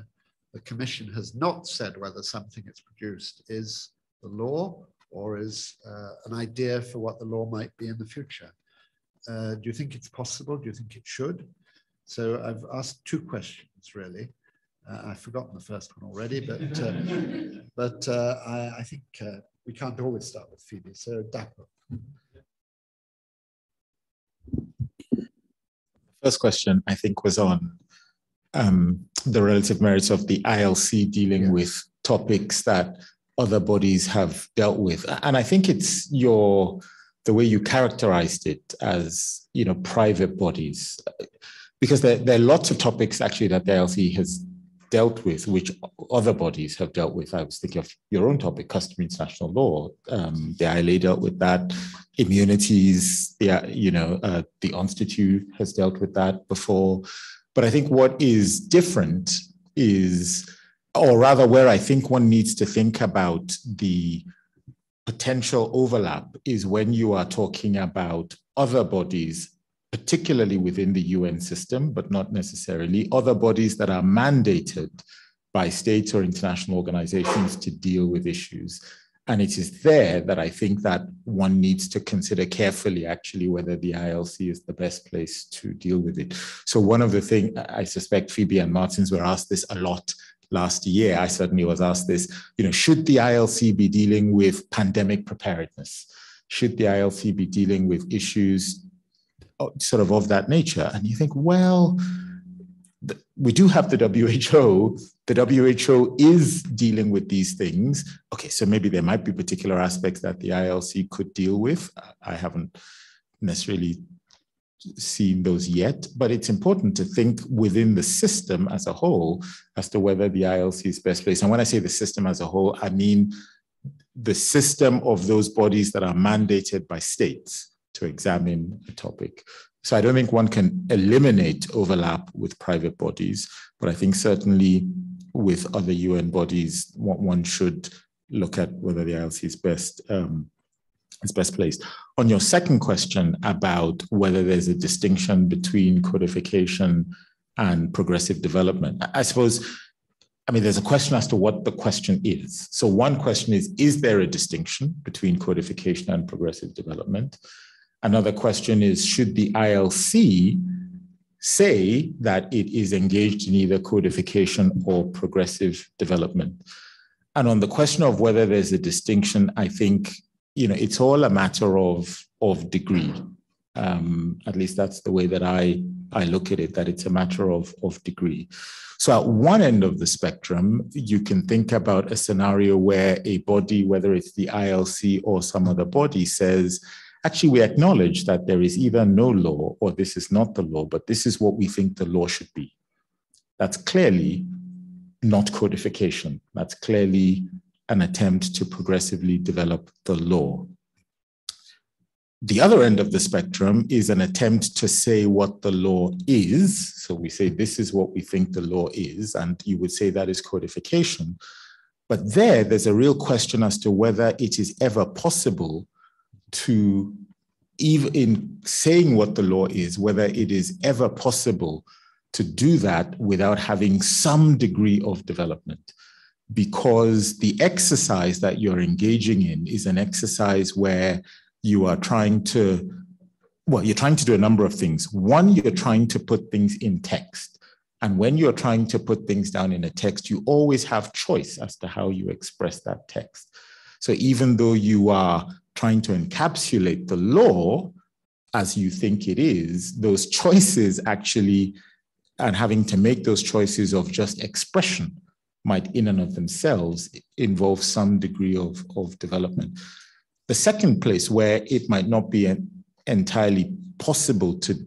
the Commission has not said whether something it's produced is the law or is uh, an idea for what the law might be in the future. Uh, do you think it's possible? Do you think it should? So I've asked two questions really. Uh, I've forgotten the first one already, but uh, but uh, I, I, think we can't always start with Phoebe. So Dapo. First question, I think, was on um, the relative merits of the ILC dealing with topics that other bodies have dealt with. And I think it's your the way you characterized it as you know private bodies, because there, there are lots of topics actually that the ILC has dealt with, which other bodies have dealt with. I was thinking of your own topic, customary international law. Um, the ILA dealt with that. Immunities, yeah, you know, uh, the Institute has dealt with that before. But I think what is different is, or rather, where I think one needs to think about the potential overlap is when you are talking about other bodies particularly within the UN system, but not necessarily, other bodies that are mandated by states or international organizations to deal with issues. And it is there that I think that one needs to consider carefully actually whether the ILC is the best place to deal with it. So one of the things I suspect Phoebe and Martins were asked this a lot last year. I certainly was asked this, you know, should the ILC be dealing with pandemic preparedness? Should the ILC be dealing with issues sort of of that nature. And you think, well, we do have the WHO, the WHO is dealing with these things. Okay, so maybe there might be particular aspects that the ILC could deal with. I haven't necessarily seen those yet, but it's important to think within the system as a whole as to whether the ILC is best placed. And when I say the system as a whole, I mean the system of those bodies that are mandated by states to examine a topic. So I don't think one can eliminate overlap with private bodies, but I think certainly with other UN bodies, one should look at whether the ILC is best um, is best placed. On your second question about whether there's a distinction between codification and progressive development, I suppose, I mean, there's a question as to what the question is. So one question is, is there a distinction between codification and progressive development? Another question is, should the ILC say that it is engaged in either codification or progressive development? And on the question of whether there's a distinction, I think you know, it's all a matter of of degree. Um, at least that's the way that I I look at it. That it's a matter of of degree. So at one end of the spectrum, you can think about a scenario where a body, whether it's the ILC or some other body, says, actually, we acknowledge that there is either no law or this is not the law, but this is what we think the law should be. That's clearly not codification. That's clearly an attempt to progressively develop the law. The other end of the spectrum is an attempt to say what the law is. So we say this is what we think the law is, and you would say that is codification. But there, there's a real question as to whether it is ever possible to, even in saying what the law is, whether it is ever possible to do that without having some degree of development because the exercise that you're engaging in is an exercise where you are trying to, well, you're trying to do a number of things. One, you're trying to put things in text. And when you're trying to put things down in a text, you always have choice as to how you express that text. So even though you are trying to encapsulate the law as you think it is, those choices actually, and having to make those choices of just expression might in and of themselves involve some degree of, of development. The second place where it might not be entirely possible to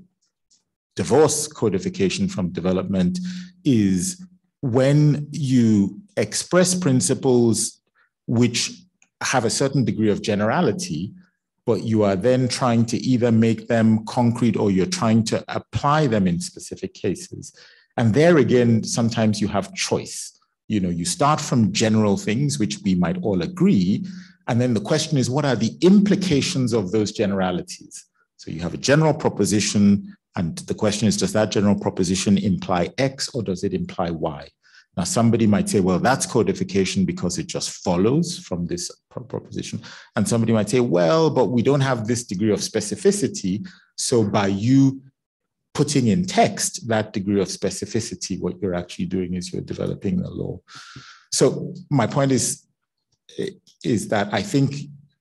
divorce codification from development is when you express principles which have a certain degree of generality, but you are then trying to either make them concrete or you're trying to apply them in specific cases. And there again, sometimes you have choice. You know you start from general things which we might all agree and then the question is what are the implications of those generalities? So you have a general proposition and the question is does that general proposition imply x or does it imply y now somebody might say well that's codification because it just follows from this proposition and somebody might say well but we don't have this degree of specificity so by you putting in text that degree of specificity, what you're actually doing is you're developing the law. So my point is, is that I think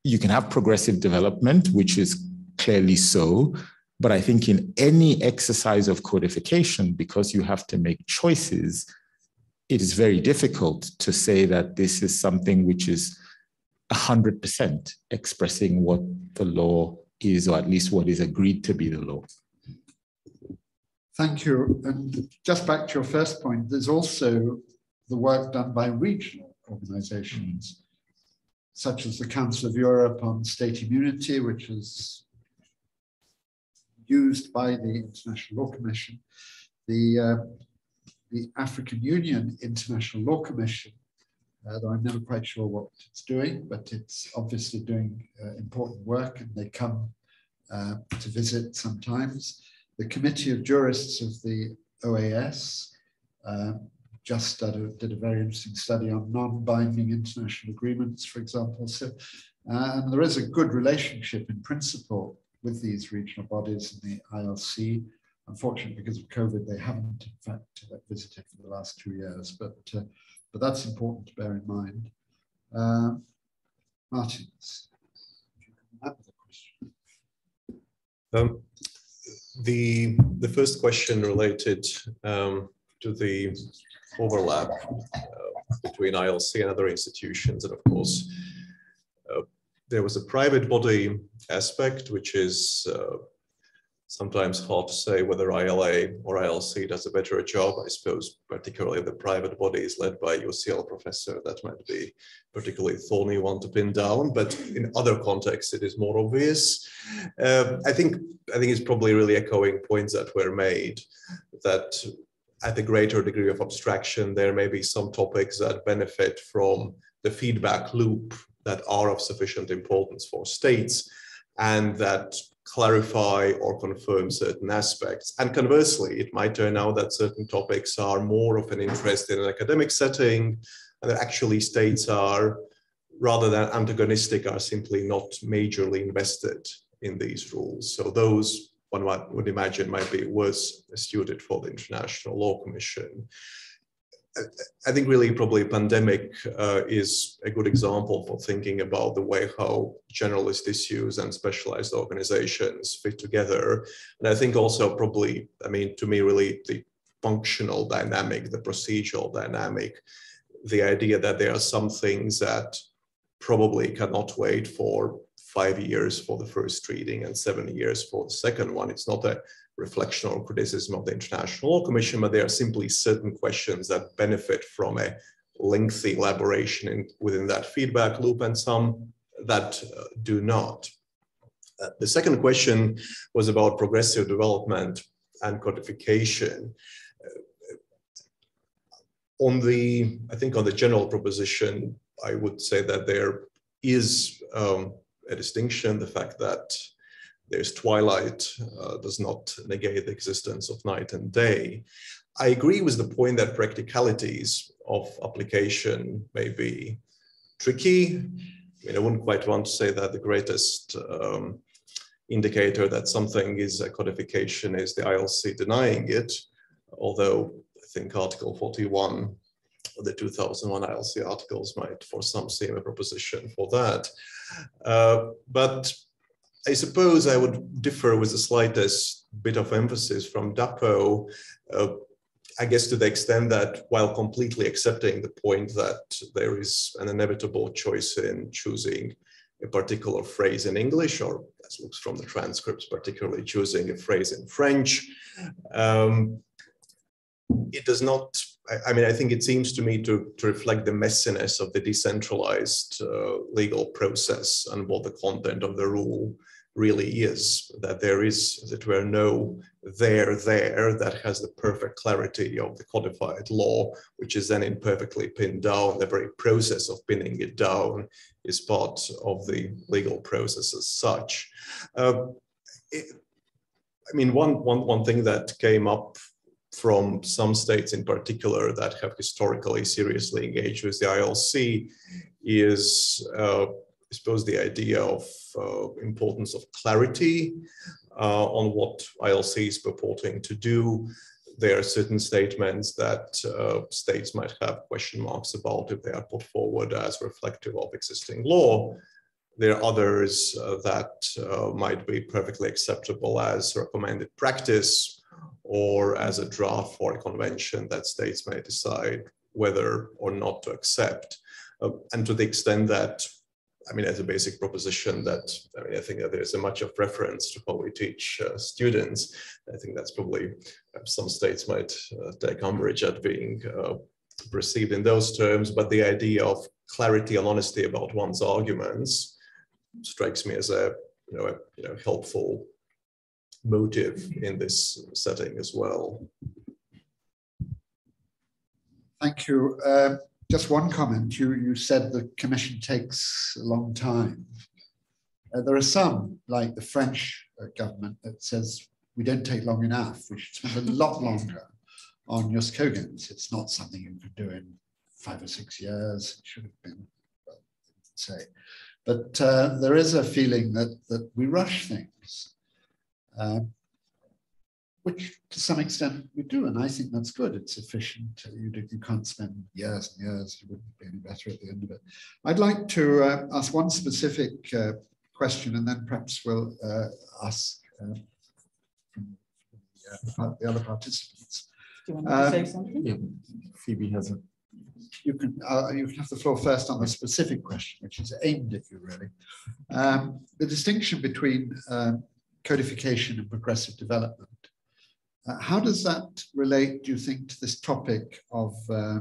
you can have progressive development, which is clearly so, but I think in any exercise of codification, because you have to make choices, it is very difficult to say that this is something which is 100% expressing what the law is, or at least what is agreed to be the law. Thank you. And just back to your first point, there's also the work done by regional organizations, such as the Council of Europe on State Immunity, which is used by the International Law Commission, the, uh, the African Union International Law Commission, uh, though I'm never quite sure what it's doing, but it's obviously doing uh, important work and they come uh, to visit sometimes. The Committee of Jurists of the OAS uh, just did a, did a, very interesting study on non-binding international agreements, for example. So, uh, and there is a good relationship in principle with these regional bodies and the ILC. Unfortunately, because of COVID, they haven't, in fact, visited for the last two years. But uh, but that's important to bear in mind. Uh, Martins, Um, the the first question related um, to the overlap uh, between ILC and other institutions. And of course, uh, there was a private body aspect, which is uh, sometimes hard to say whether ILA or ILC does a better job. I suppose, particularly the private bodies led by UCL professor, that might be particularly thorny one to pin down. But in other contexts, it is more obvious. Uh, I think I think it's probably really echoing points that were made that at a greater degree of abstraction, there may be some topics that benefit from the feedback loop that are of sufficient importance for states and that clarify or confirm certain aspects. And conversely, it might turn out that certain topics are more of an interest in an academic setting, and that actually states are, rather than antagonistic, are simply not majorly invested in these rules. So those one might, would imagine might be worse suited for the International Law Commission. I think really probably pandemic uh, is a good example for thinking about the way how generalist issues and specialized organizations fit together. And I think also probably, I mean, to me, really the functional dynamic, the procedural dynamic, the idea that there are some things that probably cannot wait for five years for the first reading and seven years for the second one. It's not a reflection or criticism of the International Law Commission, but there are simply certain questions that benefit from a lengthy elaboration in, within that feedback loop and some that uh, do not. Uh, the second question was about progressive development and codification. Uh, on the, I think on the general proposition, I would say that there is um, a distinction, the fact that there's twilight uh, does not negate the existence of night and day. I agree with the point that practicalities of application may be tricky. I mean, I wouldn't quite want to say that the greatest um, indicator that something is a codification is the ILC denying it, although I think Article 41 of the 2001 ILC articles might for some seem a proposition for that. Uh, but I suppose I would differ with the slightest bit of emphasis from Dapo, uh, I guess to the extent that while completely accepting the point that there is an inevitable choice in choosing a particular phrase in English, or as looks from the transcripts, particularly choosing a phrase in French, um, it does not I, mean, I think it seems to me to, to reflect the messiness of the decentralized uh, legal process and what the content of the rule really is, that there is, as it were, no there there that has the perfect clarity of the codified law, which is then imperfectly pinned down. The very process of pinning it down is part of the legal process as such. Uh, it, I mean, one, one, one thing that came up from some states in particular that have historically seriously engaged with the ILC is, uh, I suppose, the idea of uh, importance of clarity uh, on what ILC is purporting to do. There are certain statements that uh, states might have question marks about if they are put forward as reflective of existing law. There are others uh, that uh, might be perfectly acceptable as recommended practice or as a draft for a convention that states may decide whether or not to accept. Uh, and to the extent that, I mean, as a basic proposition that, I mean, I think that there's a much of reference to how we teach uh, students. I think that's probably, some states might uh, take umbrage at being uh, perceived in those terms, but the idea of clarity and honesty about one's arguments strikes me as a, you know, a, you know, helpful motive in this setting as well. Thank you. Uh, just one comment. You, you said the commission takes a long time. Uh, there are some, like the French uh, government, that says we don't take long enough. We should spend a lot longer on Jus Cogens. It's not something you could do in five or six years. It should have been, say. But uh, there is a feeling that, that we rush things. Um, which to some extent we do, and I think that's good. It's efficient. You, you can't spend years and years. You wouldn't be any better at the end of it. I'd like to uh, ask one specific uh, question, and then perhaps we'll uh, ask uh, from the, uh, the, other participants. Do you want to say um, something? Yeah, Phoebe hasn't. You can uh, you can have the floor first on the specific question, which is aimed at you really. Um, the distinction between uh, codification and progressive development. Uh, how does that relate, do you think, to this topic of uh,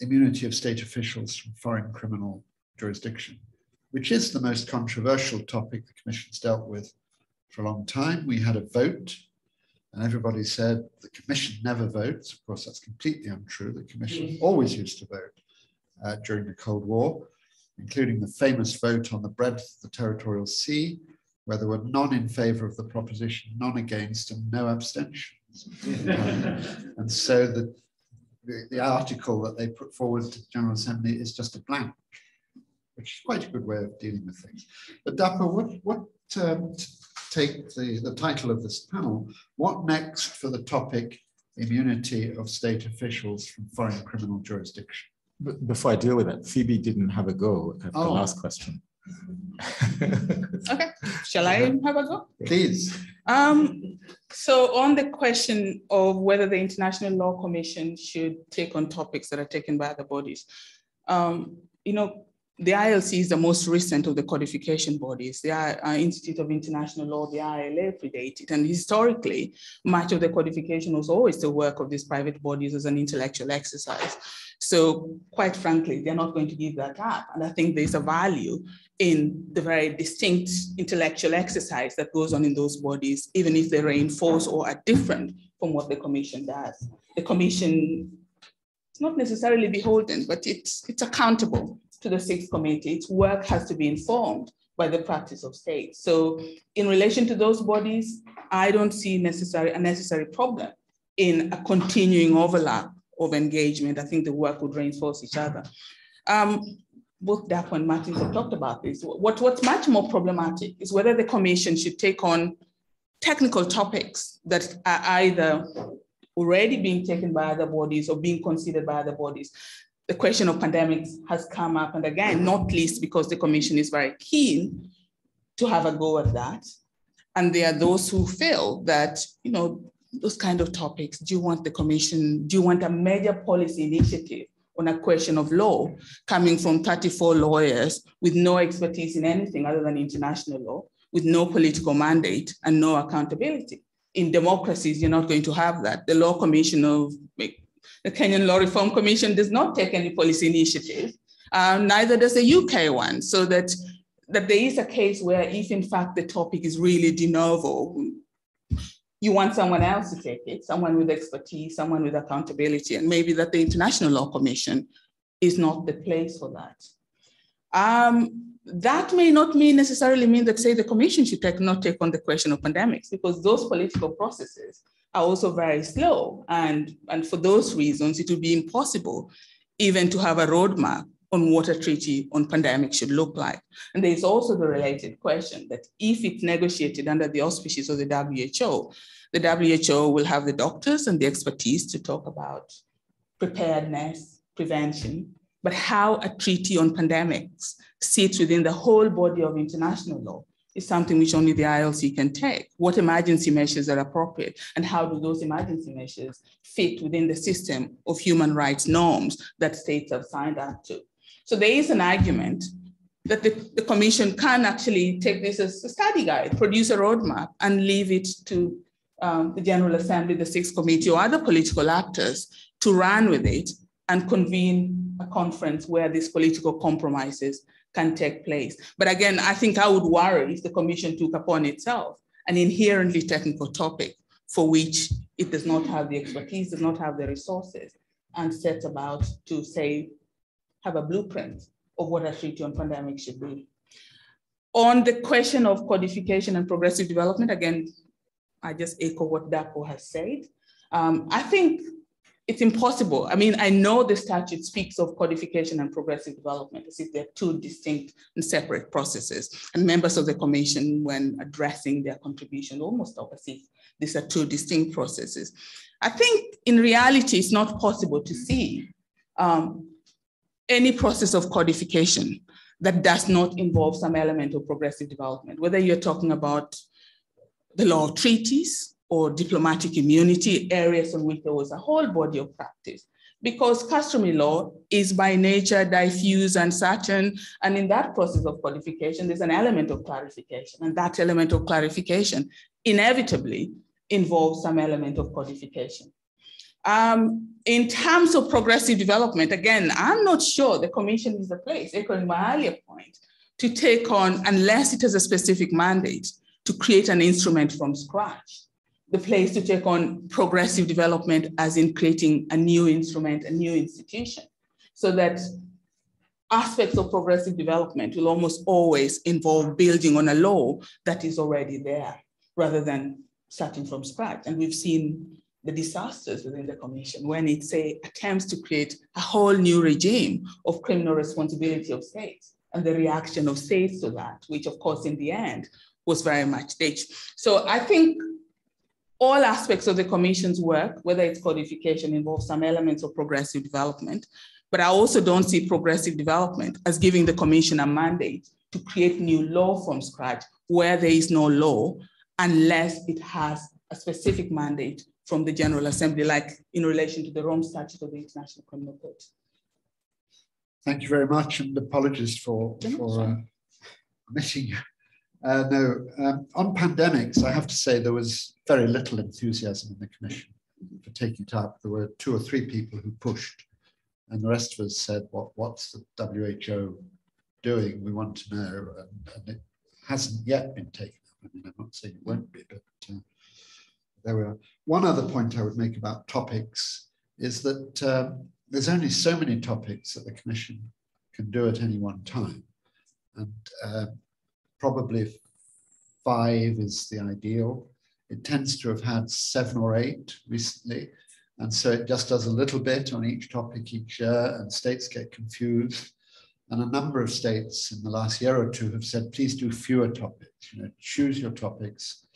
immunity of state officials from foreign criminal jurisdiction, which is the most controversial topic the Commission's dealt with for a long time. We had a vote, and everybody said the Commission never votes. Of course, that's completely untrue. The Commission always used to vote uh, during the Cold War, including the famous vote on the breadth of the territorial sea, where there were none in favor of the proposition, none against, and no abstentions. and so the, the, the, article that they put forward to the General Assembly is just a blank, which is quite a good way of dealing with things. But Dapo, what, what um, take the, the title of this panel, what next for the topic immunity of state officials from foreign criminal jurisdiction? Before I deal with that, Phoebe didn't have a go at oh. the last question. Okay, shall I have a go? Please. Um, so on the question of whether the International Law Commission should take on topics that are taken by other bodies, um, you know, the ILC is the most recent of the codification bodies. The uh, Institute of International Law, the ILA predated, and historically, much of the codification was always the work of these private bodies as an intellectual exercise. So quite frankly, they're not going to give that up. And I think there's a value in the very distinct intellectual exercise that goes on in those bodies, even if they reinforce or are different from what the commission does. The commission is not necessarily beholden, but it's, it's accountable to the sixth committee. Its work has to be informed by the practice of state. So in relation to those bodies, I don't see necessary, a necessary problem in a continuing overlap of engagement. I think the work would reinforce each other. Um, both Dapo and Martins have talked about this. What, what's much more problematic is whether the commission should take on technical topics that are either already being taken by other bodies or being considered by other bodies the question of pandemics has come up, and again, not least because the Commission is very keen to have a go at that. And there are those who feel that, you know, those kind of topics, do you want the Commission, do you want a major policy initiative on a question of law coming from 34 lawyers with no expertise in anything other than international law, with no political mandate and no accountability? In democracies, you're not going to have that. The Law Commission of the Kenyan Law Reform Commission does not take any policy initiative, um, neither does the UK one, so that, that there is a case where if in fact the topic is really de novo, you want someone else to take it, someone with expertise, someone with accountability, and maybe that the International Law Commission is not the place for that. Um, that may not mean necessarily mean that, say, the commission should take, not take on the question of pandemics, because those political processes are also very slow. And, and for those reasons, it would be impossible even to have a roadmap on what a treaty on pandemic should look like. And there's also the related question that if it's negotiated under the auspices of the WHO, the WHO will have the doctors and the expertise to talk about preparedness, prevention, but how a treaty on pandemics sits within the whole body of international law is something which only the ILC can take. What emergency measures are appropriate and how do those emergency measures fit within the system of human rights norms that states have signed up to? So there is an argument that the, the commission can actually take this as a study guide, produce a roadmap and leave it to um, the General Assembly, the Sixth Committee or other political actors to run with it and convene a conference where these political compromises can take place. But again, I think I would worry if the commission took upon itself an inherently technical topic for which it does not have the expertise, does not have the resources, and sets about to say, have a blueprint of what a treaty on pandemic should be. On the question of codification and progressive development, again, I just echo what Dapo has said. Um, I think it's impossible. I mean, I know the statute speaks of codification and progressive development as if they're two distinct and separate processes. And members of the commission, when addressing their contribution, almost if these are two distinct processes. I think in reality, it's not possible to see um, any process of codification that does not involve some element of progressive development, whether you're talking about the law of treaties, or diplomatic immunity, areas on which there was a whole body of practice. Because customary law is by nature diffuse and certain, and in that process of codification, there's an element of clarification, and that element of clarification inevitably involves some element of codification. Um, in terms of progressive development, again, I'm not sure the commission is the place, echoing my earlier point, to take on, unless it has a specific mandate, to create an instrument from scratch. The place to take on progressive development as in creating a new instrument, a new institution, so that aspects of progressive development will almost always involve building on a law that is already there rather than starting from scratch. And we've seen the disasters within the commission when it say attempts to create a whole new regime of criminal responsibility of states and the reaction of states to that, which of course in the end was very much ditched. So I think all aspects of the commission's work, whether it's codification, involves some elements of progressive development, but I also don't see progressive development as giving the commission a mandate to create new law from scratch where there is no law unless it has a specific mandate from the General Assembly, like in relation to the Rome Statute of the International Criminal Court. Thank you very much, and apologies for, for uh, missing you. Uh, no, um, on pandemics, I have to say there was very little enthusiasm in the Commission for taking it up. There were two or three people who pushed, and the rest of us said, "What what's the WHO doing? We want to know." And, and it hasn't yet been taken up. I mean, I'm not saying it won't be, but uh, there we are. One other point I would make about topics is that um, there's only so many topics that the Commission can do at any one time. And uh, probably five is the ideal. It tends to have had seven or eight recently. And so it just does a little bit on each topic each year, and states get confused. And a number of states in the last year or two have said, please do fewer topics, you know, choose your topics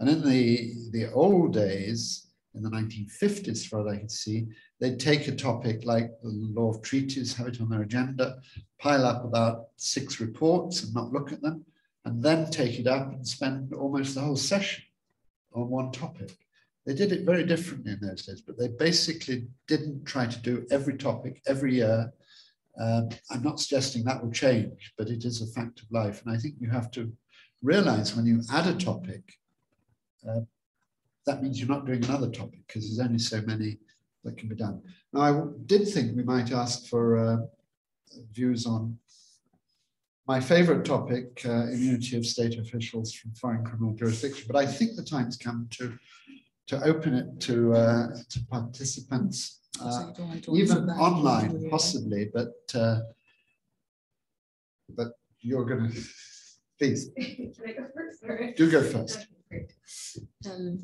and in the, the old days, in the 1950s, for what I can see, they'd take a topic like the law of treaties, have it on their agenda, pile up about six reports and not look at them, and then take it up and spend almost the whole session on one topic. They did it very differently in those days, but they basically didn't try to do every topic every year. Um, I'm not suggesting that will change, but it is a fact of life. And I think you have to realize when you add a topic, uh, that means you're not doing another topic because there's only so many that can be done. Now, I did think we might ask for uh, views on my favorite topic, uh, immunity of state officials from foreign criminal jurisdiction, but I think the time's come to, to open it to, uh, to participants, uh, even online, possibly, but, uh, but you're going to, please. Do go first. Um,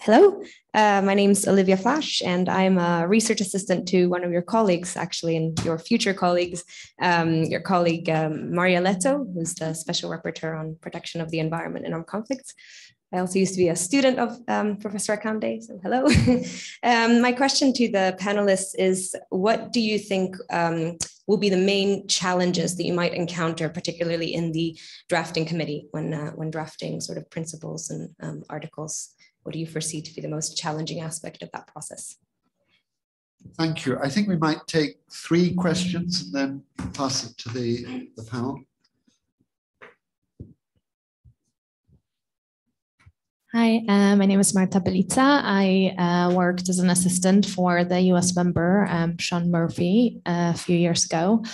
hello, uh, my name is Olivia Flash, and I'm a research assistant to one of your colleagues, actually, and your future colleagues, um, your colleague um, Marja Lehto, who's the Special Rapporteur on Protection of the Environment in Armed Conflicts. I also used to be a student of um, Professor Akande, so hello. um, my question to the panelists is, what do you think um, will be the main challenges that you might encounter, particularly in the drafting committee when, uh, when drafting sort of principles and um, articles? What do you foresee to be the most challenging aspect of that process? Thank you. I think we might take three questions and then pass it to the, the panel. Hi, uh, my name is Marta Belitza. I uh, worked as an assistant for the US member, um, Sean Murphy, uh, a few years ago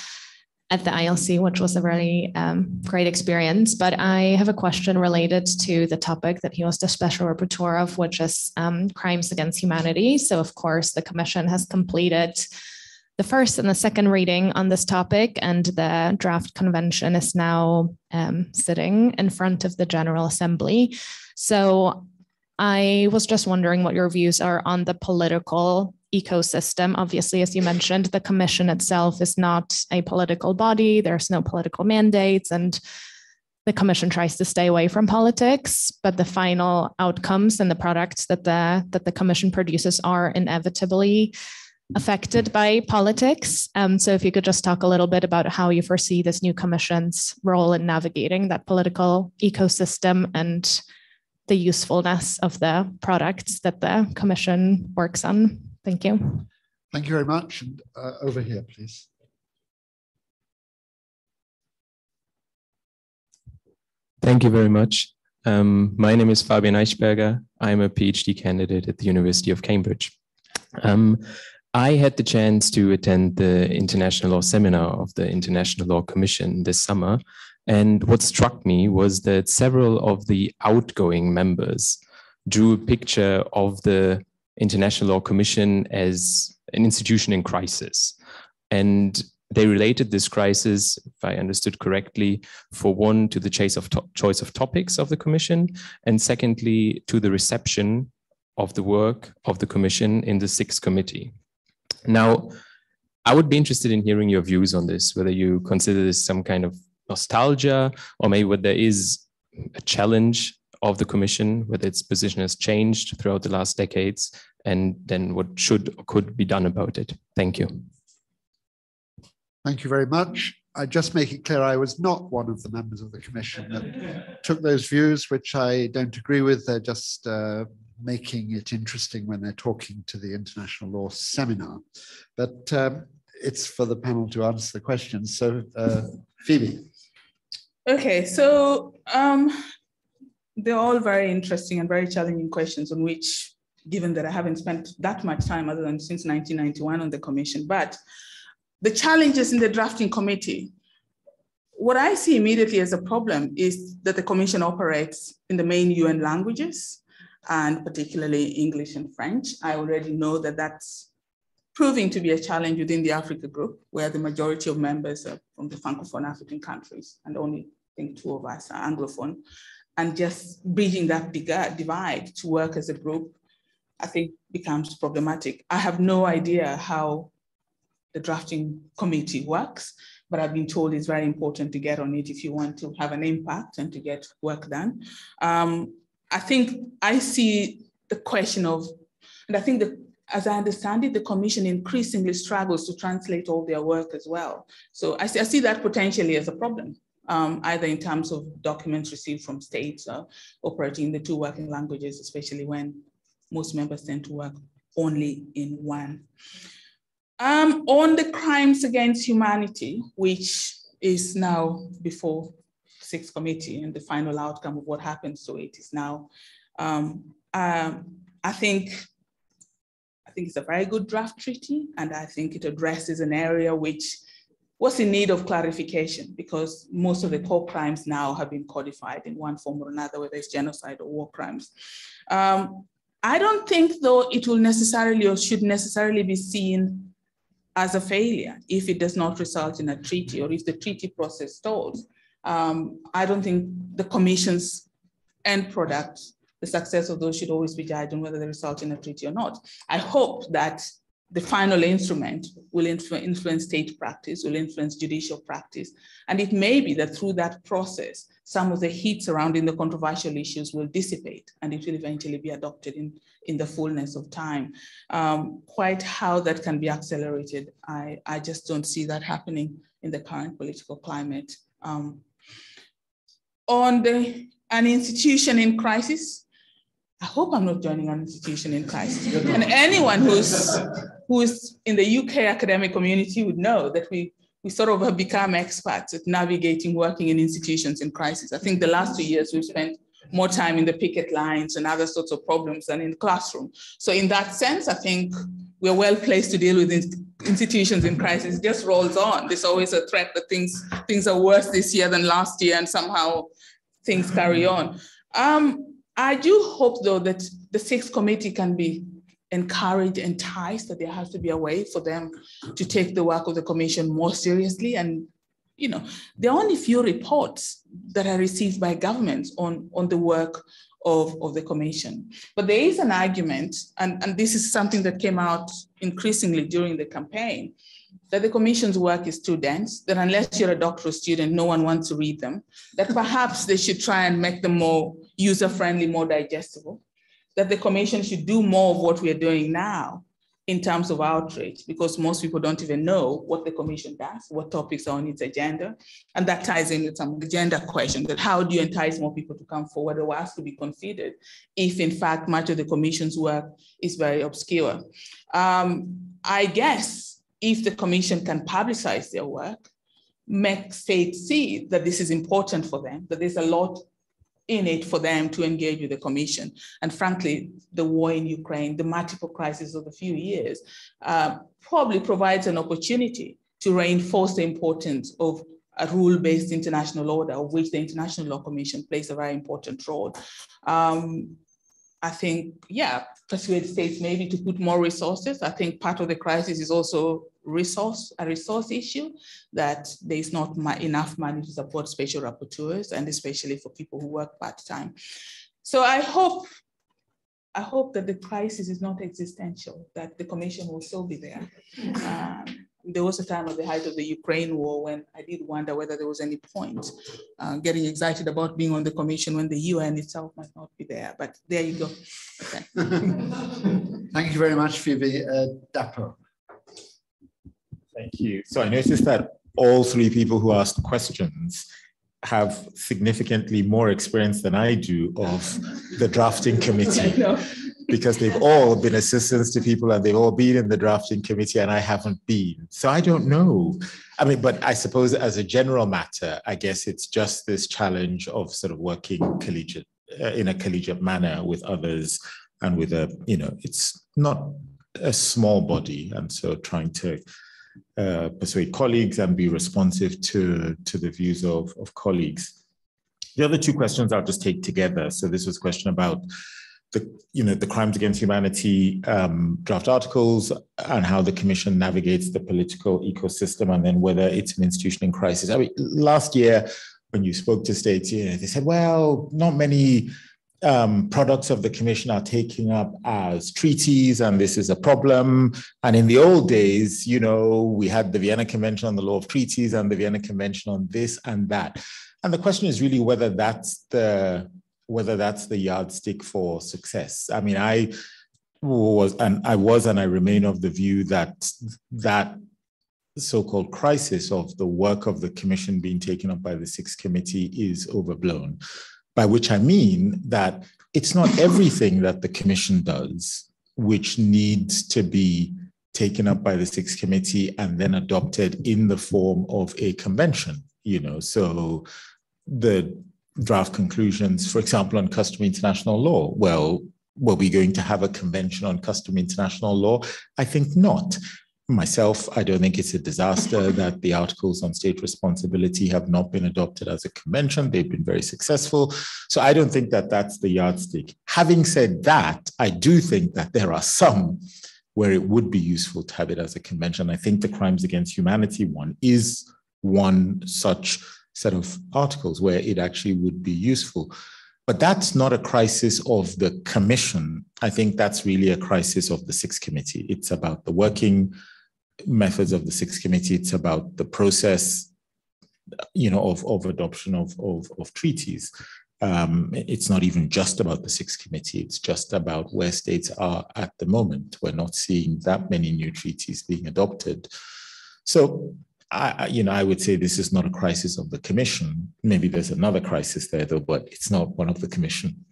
at the ILC, which was a really um, great experience. But I have a question related to the topic that he was the special rapporteur of, which is um, crimes against humanity. So, of course, the Commission has completed the first and the second reading on this topic, and the draft convention is now um, sitting in front of the General Assembly. So I was just wondering what your views are on the political ecosystem. Obviously, as you mentioned, the commission itself is not a political body, there's no political mandates, and the commission tries to stay away from politics but the final outcomes and the products that the that the commission produces are inevitably affected by politics um, so if you could just talk a little bit about how you foresee this new commission's role in navigating that political ecosystem and the usefulness of the products that the Commission works on. Thank you. Thank you very much. And uh, over here, please. Thank you very much. Um, my name is Fabian Eichberger. I'm a PhD candidate at the University of Cambridge. Um, I had the chance to attend the International Law Seminar of the International Law Commission this summer. And what struck me was that several of the outgoing members drew a picture of the International Law Commission as an institution in crisis. And they related this crisis, if I understood correctly, for one, to the choice of, choice of topics of the Commission, and secondly, to the reception of the work of the Commission in the sixth committee. Now, I would be interested in hearing your views on this, whether you consider this some kind of nostalgia, or maybe whether there is a challenge of the Commission, whether its position has changed throughout the last decades, and then what should or could be done about it. Thank you. Thank you very much. I just make it clear I was not one of the members of the commission that took those views, which I don't agree with. They're just uh, making it interesting when they're talking to the international law seminar. But um, it's for the panel to answer the questions. So, uh, Phoebe. Okay, so um, they're all very interesting and very challenging questions on which, given that I haven't spent that much time other than since 1991 on the commission, but the challenges in the drafting committee, what I see immediately as a problem is that the commission operates in the main UN languages and particularly English and French. I already know that that's proving to be a challenge within the Africa group, where the majority of members are from the Francophone African countries, and only I think two of us are Anglophone. And just bridging that divide to work as a group, I think becomes problematic. I have no idea how the drafting committee works, but I've been told it's very important to get on it if you want to have an impact and to get work done. Um, I think I see the question of, and I think that as I understand it, the commission increasingly struggles to translate all their work as well. So I see, I see that potentially as a problem, um, either in terms of documents received from states uh, operating in the two working languages, especially when most members tend to work only in one. Um, on the crimes against humanity, which is now before sixth committee and the final outcome of what happens to it is now, um, um, I think I think it's a very good draft treaty, and I think it addresses an area which was in need of clarification because most of the core crimes now have been codified in one form or another, whether it's genocide or war crimes. Um, I don't think, though, it will necessarily or should necessarily be seen as a failure if it does not result in a treaty or if the treaty process stalls. Um, I don't think the Commission's end product, the success of those should always be judged on whether they result in a treaty or not. I hope that the final instrument will influ influence state practice, will influence judicial practice. And it may be that through that process, some of the heat surrounding the controversial issues will dissipate and it will eventually be adopted in, in the fullness of time. Um, quite how that can be accelerated, I, I just don't see that happening in the current political climate. Um, on the, an institution in crisis, I hope I'm not joining an institution in crisis. and anyone who's who's in the UK academic community would know that we we sort of have become experts at navigating working in institutions in crisis. I think the last two years we've spent more time in the picket lines and other sorts of problems than in the classroom. So in that sense, I think we're well placed to deal with institutions in crisis. It just rolls on. There's always a threat that things, things are worse this year than last year and somehow things carry on. Um, I do hope though that the sixth committee can be encourage, entice that there has to be a way for them to take the work of the commission more seriously. And, you know, there are only few reports that are received by governments on, on the work of, of the commission. But there is an argument, and, and this is something that came out increasingly during the campaign, that the commission's work is too dense, that unless you're a doctoral student, no one wants to read them, that perhaps they should try and make them more user-friendly, more digestible that the commission should do more of what we're doing now in terms of outreach, because most people don't even know what the commission does, what topics are on its agenda. And that ties in with some agenda questions that how do you entice more people to come forward or ask to be considered if in fact much of the commission's work is very obscure. Um, I guess if the commission can publicize their work, make states see that this is important for them, that there's a lot in it for them to engage with the commission. And frankly, the war in Ukraine, the multiple crises of a few years, uh, probably provides an opportunity to reinforce the importance of a rule-based international order, of which the International Law Commission plays a very important role. Um, I think, yeah, persuade states maybe to put more resources. I think part of the crisis is also resource, a resource issue that there is not enough money to support special rapporteurs and especially for people who work part-time. So I hope, I hope that the crisis is not existential, that the commission will still be there. Um, there was a time at the height of the Ukraine war when I did wonder whether there was any point uh, getting excited about being on the commission when the UN itself might not be there. But there you go. Okay. Thank you very much, Phoebe. Uh, Dapo. Thank you. So I noticed that all three people who asked questions have significantly more experience than I do of the drafting committee because they've all been assistants to people and they've all been in the drafting committee and I haven't been. So I don't know. I mean, but I suppose as a general matter, I guess it's just this challenge of sort of working collegiate uh, in a collegiate manner with others and with a, you know, it's not a small body. And so trying to uh, persuade colleagues and be responsive to, to the views of, of colleagues. The other two questions I'll just take together. So this was a question about the, you know, the crimes against humanity um, draft articles and how the commission navigates the political ecosystem and then whether it's an institution in crisis. I mean, last year when you spoke to states, you know, they said, well, not many um, products of the commission are taking up as treaties, and this is a problem. And in the old days, you know, we had the Vienna Convention on the Law of Treaties and the Vienna Convention on this and that. And the question is really whether that's the whether that's the yardstick for success. I mean, I was and I was and I remain of the view that that so-called crisis of the work of the commission being taken up by the sixth committee is overblown by which I mean that it's not everything that the commission does which needs to be taken up by the sixth committee and then adopted in the form of a convention you know? So the draft conclusions for example on customary international law well were we going to have a convention on customary international law? I think not myself, I don't think it's a disaster that the articles on state responsibility have not been adopted as a convention. They've been very successful. So I don't think that that's the yardstick. Having said that, I do think that there are some where it would be useful to have it as a convention. I think the crimes against humanity one is one such set of articles where it actually would be useful. But that's not a crisis of the commission. I think that's really a crisis of the sixth committee. It's about the working methods of the six committee. It's about the process, you know, of, of adoption of, of, of treaties. Um, it's not even just about the six committee. It's just about where states are at the moment. We're not seeing that many new treaties being adopted. So, I, you know, I would say this is not a crisis of the commission. Maybe there's another crisis there, though, but it's not one of the commission.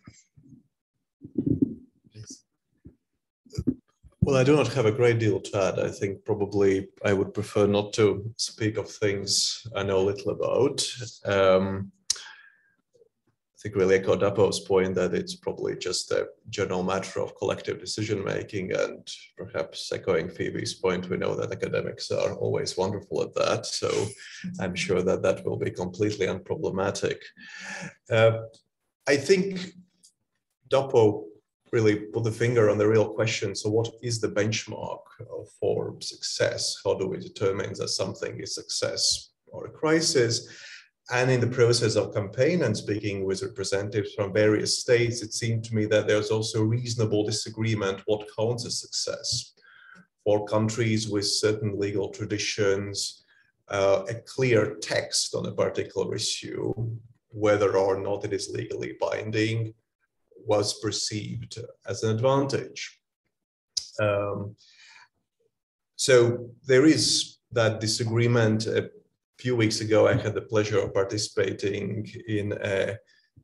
Well, I do not have a great deal to add. I think probably I would prefer not to speak of things I know little about. Um, I think really echo Dapo's point that it's probably just a general matter of collective decision making and perhaps echoing Phoebe's point, we know that academics are always wonderful at that. So I'm sure that that will be completely unproblematic. Uh, I think Dapo really put the finger on the real question. So what is the benchmark for success? How do we determine that something is success or a crisis? And in the process of campaign and speaking with representatives from various states, it seemed to me that there's also reasonable disagreement what counts as success. For countries with certain legal traditions, uh, a clear text on a particular issue, whether or not it is legally binding, was perceived as an advantage. Um, So there is that disagreement. A few weeks ago, I had the pleasure of participating in a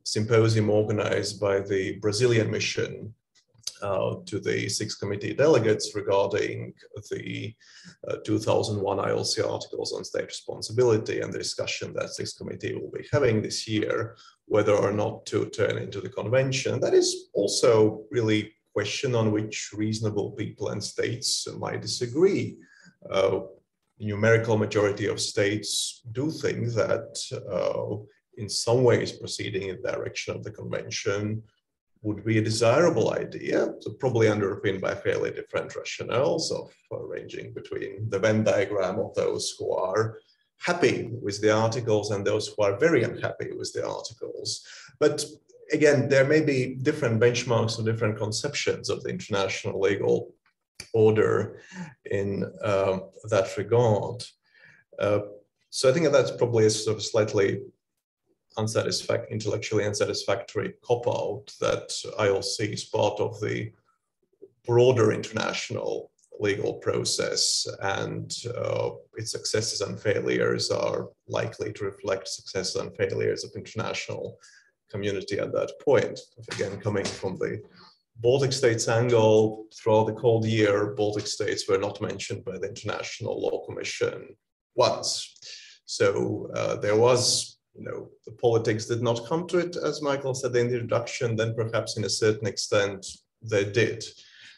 symposium organized by the Brazilian mission uh, to the six committee delegates regarding the uh, 2001 ILC articles on state responsibility and the discussion that six committee will be having this year, whether or not to turn into the convention. That is also really a question on which reasonable people and states might disagree. Uh, numerical majority of states do think that uh, in some ways proceeding in the direction of the convention would be a desirable idea, so probably underpinned by fairly different rationales of uh, ranging between the Venn diagram of those who are happy with the articles and those who are very unhappy with the articles. But again, there may be different benchmarks or different conceptions of the international legal order in um, that regard. Uh, so I think that's probably a sort of slightly intellectually unsatisfactory cop out that ILC is part of the broader international legal process and uh, its successes and failures are likely to reflect successes and failures of international community at that point. Again, coming from the Baltic states angle, throughout the Cold Year, Baltic states were not mentioned by the International Law Commission once. So uh, there was you know, the politics did not come to it, as Michael said in the introduction, then perhaps in a certain extent they did.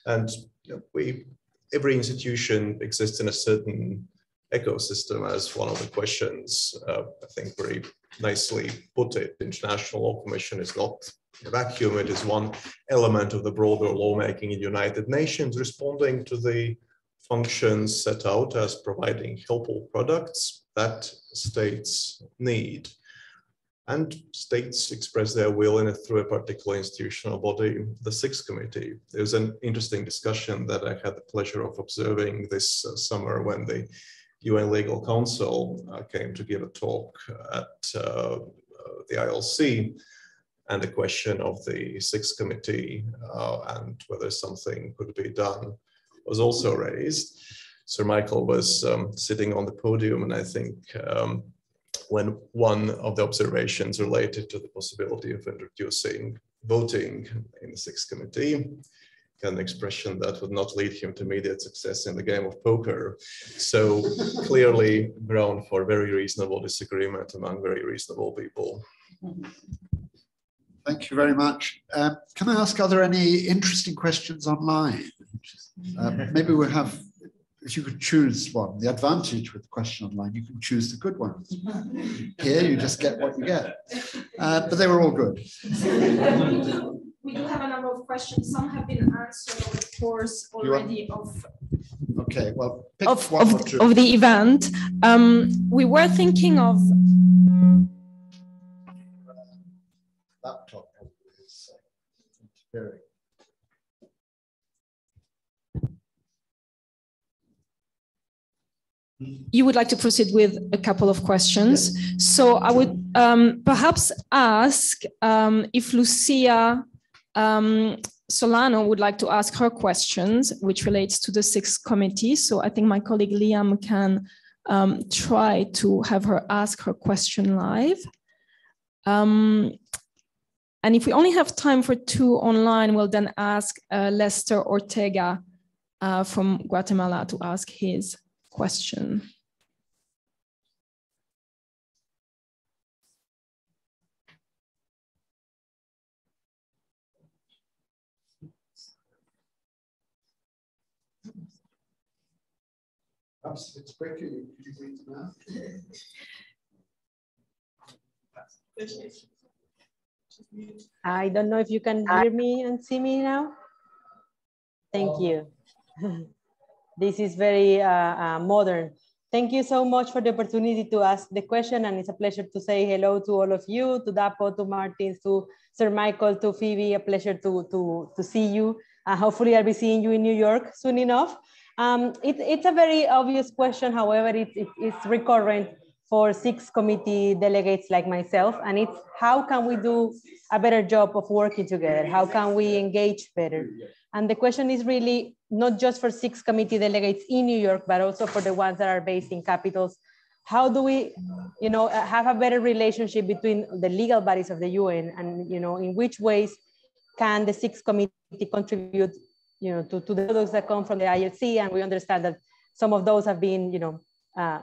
And you know, we, every institution exists in a certain ecosystem as one of the questions, uh, I think very nicely put it. International Law Commission is not a vacuum, it is one element of the broader lawmaking in the United Nations responding to the functions set out as providing helpful products that states need and states express their will in it through a particular institutional body, the Sixth Committee. There was an interesting discussion that I had the pleasure of observing this uh, summer when the UN Legal Counsel uh, came to give a talk at uh, uh the ILC, and the question of the Sixth Committee uh, and whether something could be done was also raised. Sir Michael was um, sitting on the podium, and I think um, when one of the observations related to the possibility of introducing voting in the sixth committee, an expression that would not lead him to immediate success in the game of poker. So clearly ground for very reasonable disagreement among very reasonable people. Thank you very much. Uh, can I ask, are there any interesting questions online? Uh, maybe we'll have if you could choose one, the advantage with the question online, you can choose the good ones. Here, you just get what you get. Uh, but they were all good. We do have a number of questions. Some have been answered of course already of. Okay, well, of, of, of, the event. Um, we were thinking of. Laptop is very you would like to proceed with a couple of questions. So I would um, perhaps ask um, if Lucia um, Solano would like to ask her questions, which relates to the sixth committee. So I think my colleague Liam can um, try to have her ask her question live. Um, and if we only have time for two online, we'll then ask uh, Lester Ortega uh, from Guatemala to ask his question. It's breaking. Could you read them out? I don't know if you can hear me and see me now. Thank oh. you. This is very uh, uh, modern. Thank you so much for the opportunity to ask the question. And it's a pleasure to say hello to all of you, to Dapo, to Martins, to Sir Michael, to Phoebe. A pleasure to, to, to see you. Uh, hopefully I'll be seeing you in New York soon enough. Um, it, it's a very obvious question. However, it, it, it's recurrent for six committee delegates like myself. And it's how can we do a better job of working together? How can we engage better? And the question is really not just for six committee delegates in New York, but also for the ones that are based in capitals. How do we, you know, have a better relationship between the legal bodies of the UN and, you know, in which ways can the six committee contribute, you know, to, to the products that come from the ILC? And we understand that some of those have been, you know, uh,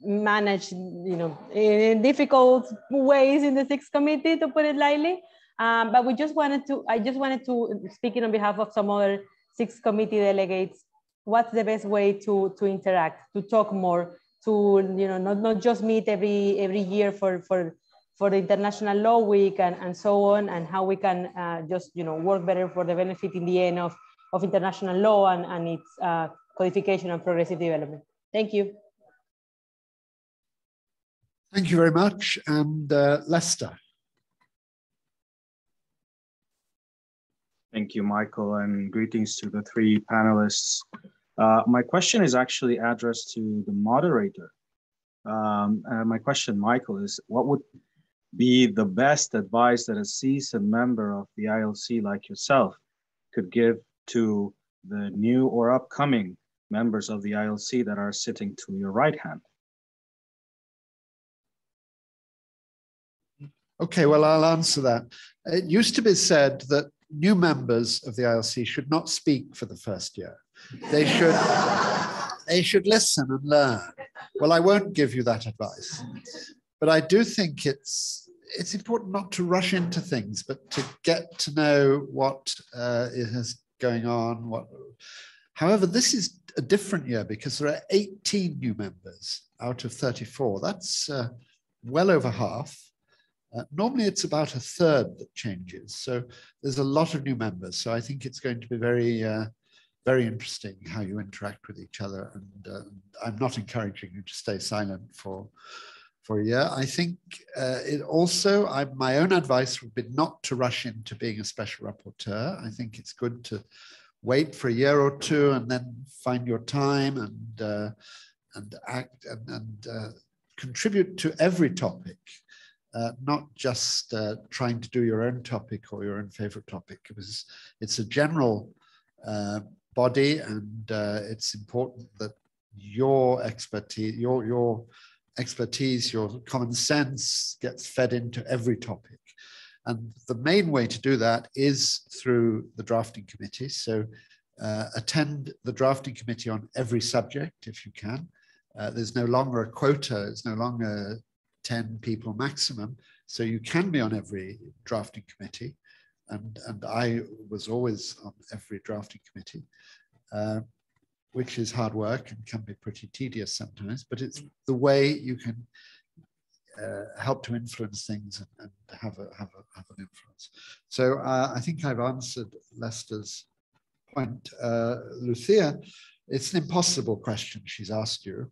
managed, you know, in difficult ways in the sixth committee, to put it lightly. Um, but we just wanted to, I just wanted to, speaking on behalf of some other six committee delegates, what's the best way to, to interact, to talk more, to, you know, not, not just meet every, every year for, for, for the International Law Week and, and so on, and how we can uh, just, you know, work better for the benefit in the end of, of international law and, and its uh, codification and progressive development. Thank you. Thank you very much. And uh, Lester. Thank you, Michael, and greetings to the three panelists. Uh, my question is actually addressed to the moderator. Um, and my question, Michael, is what would be the best advice that a seasoned member of the ILC like yourself could give to the new or upcoming members of the ILC that are sitting to your right hand? Okay, well, I'll answer that. It used to be said that new members of the ILC should not speak for the first year. They should, they should listen and learn. Well, I won't give you that advice, but I do think it's it's important not to rush into things, but to get to know what uh, is going on. What, however, this is a different year because there are 18 new members out of 34. That's uh, well over half. Uh, normally it's about a third that changes. So there's a lot of new members. So I think it's going to be very, uh, very interesting how you interact with each other. And uh, I'm not encouraging you to stay silent for, for a year. I think uh, it also, I, my own advice would be not to rush into being a special rapporteur. I think it's good to wait for a year or two and then find your time and, uh, and act and, and contribute to every topic uh, not just uh, trying to do your own topic or your own favorite topic. It was, it's a general uh, body and uh, it's important that your expertise, your, your expertise, your common sense gets fed into every topic. And the main way to do that is through the drafting committee. So uh, attend the drafting committee on every subject if you can. Uh, there's no longer a quota, it's no longer 10 people maximum. So you can be on every drafting committee. And, and I was always on every drafting committee, uh, which is hard work and can be pretty tedious sometimes, but it's the way you can uh, help to influence things and, and have, a, have, a, have an influence. So uh, I think I've answered Lester's point. Uh, Lucia, it's an impossible question she's asked you.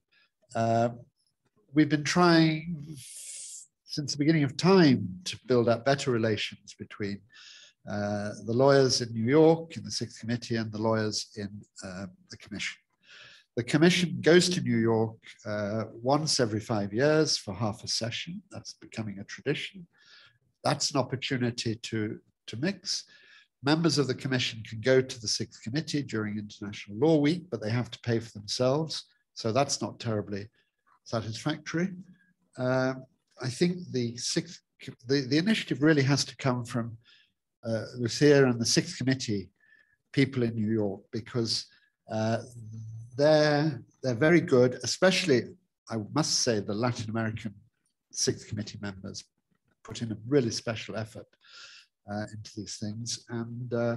Uh, we've been trying since the beginning of time to build up better relations between uh, the lawyers in New York in the Sixth Committee and the lawyers in uh, the Commission. The Commission goes to New York uh, once every five years for half a session. That's becoming a tradition. That's an opportunity to, to mix. Members of the Commission can go to the Sixth Committee during International Law Week, but they have to pay for themselves. So that's not terribly satisfactory. Uh, I think the sixth, the, the initiative really has to come from uh, Lucia and the sixth committee people in New York because uh, they're, they're very good, especially, I must say, the Latin American sixth committee members put in a really special effort uh, into these things. And uh,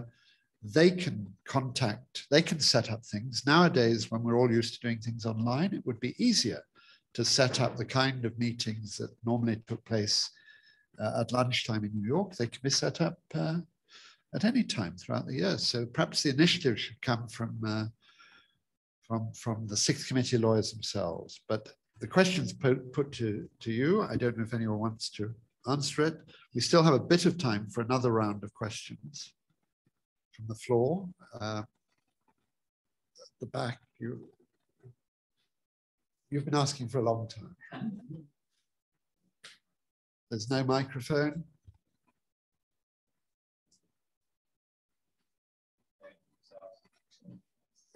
they can contact, they can set up things. Nowadays, when we're all used to doing things online, it would be easier to set up the kind of meetings that normally took place uh, at lunchtime in New York. They can be set up uh, at any time throughout the year. So perhaps the initiative should come from uh, from from the sixth committee lawyers themselves. But the questions put, put to, to you, I don't know if anyone wants to answer it. We still have a bit of time for another round of questions from the floor. Uh, the back, you You've been asking for a long time. There's no microphone.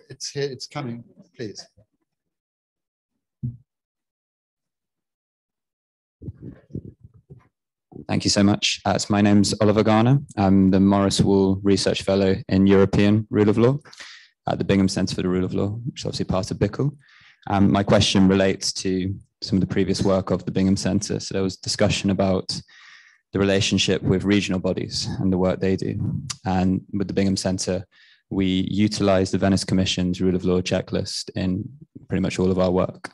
It's here, it's coming, please. Thank you so much. Uh, my name's Oliver Garner. I'm the Maurice Wohl Research Fellow in European Rule of Law at the Bingham Centre for the Rule of Law, which is obviously part of BIICL. Um, my question relates to some of the previous work of the Bingham Centre. So there was discussion about the relationship with regional bodies and the work they do. And with the Bingham Centre, we utilize the Venice Commission's Rule of Law checklist in pretty much all of our work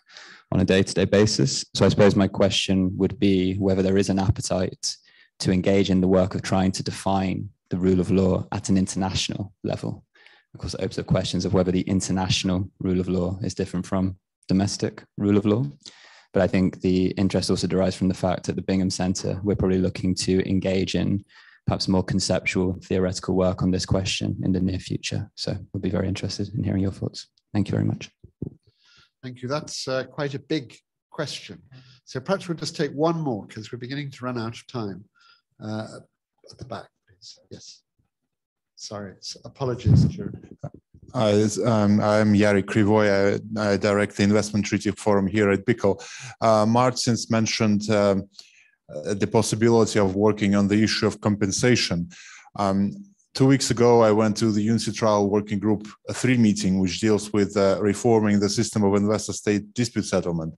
on a day-to-day basis. So I suppose my question would be whether there is an appetite to engage in the work of trying to define the rule of law at an international level. Of course, it opens up questions of whether the international rule of law is different from domestic rule of law. But I think the interest also derives from the fact that the Bingham Centre, we're probably looking to engage in perhaps more conceptual theoretical work on this question in the near future. So we'll be very interested in hearing your thoughts. Thank you very much. Thank you. That's uh, quite a big question. So perhaps we'll just take one more because we're beginning to run out of time. Uh, at the back, please. Yes. Sorry, apologies. Uh, um, I'm Yarik Kryvoi. I, I, direct the Investment Treaty Forum here at BIICL. Uh, Martins mentioned um, uh, the possibility of working on the issue of compensation. Um, two weeks ago, I went to the UNCITRAL Working Group 3 meeting, which deals with uh, reforming the system of investor-state dispute settlement.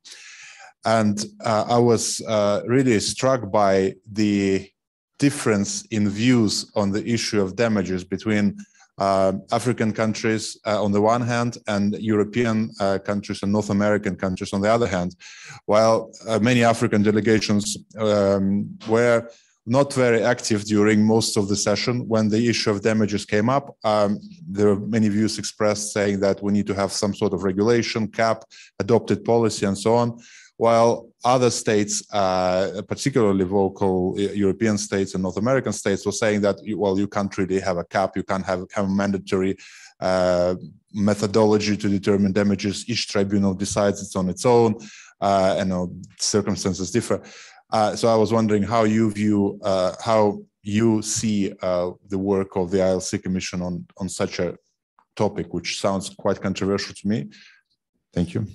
And uh, I was uh, really struck by the difference in views on the issue of damages between uh, African countries uh, on the one hand and European uh, countries and North American countries on the other hand. While uh, many African delegations um, were not very active during most of the session, when the issue of damages came up, um, there were many views expressed saying that we need to have some sort of regulation, cap, adopted policy, and so on while other states, uh, particularly vocal uh, European states and North American states, were saying that, well, you can't really have a cap, you can't have, have a mandatory uh, methodology to determine damages. Each tribunal decides it's on its own, uh, and uh, circumstances differ. Uh, so I was wondering how you view, uh, how you see the work of the ILC Commission on, on such a topic, which sounds quite controversial to me. Thank you.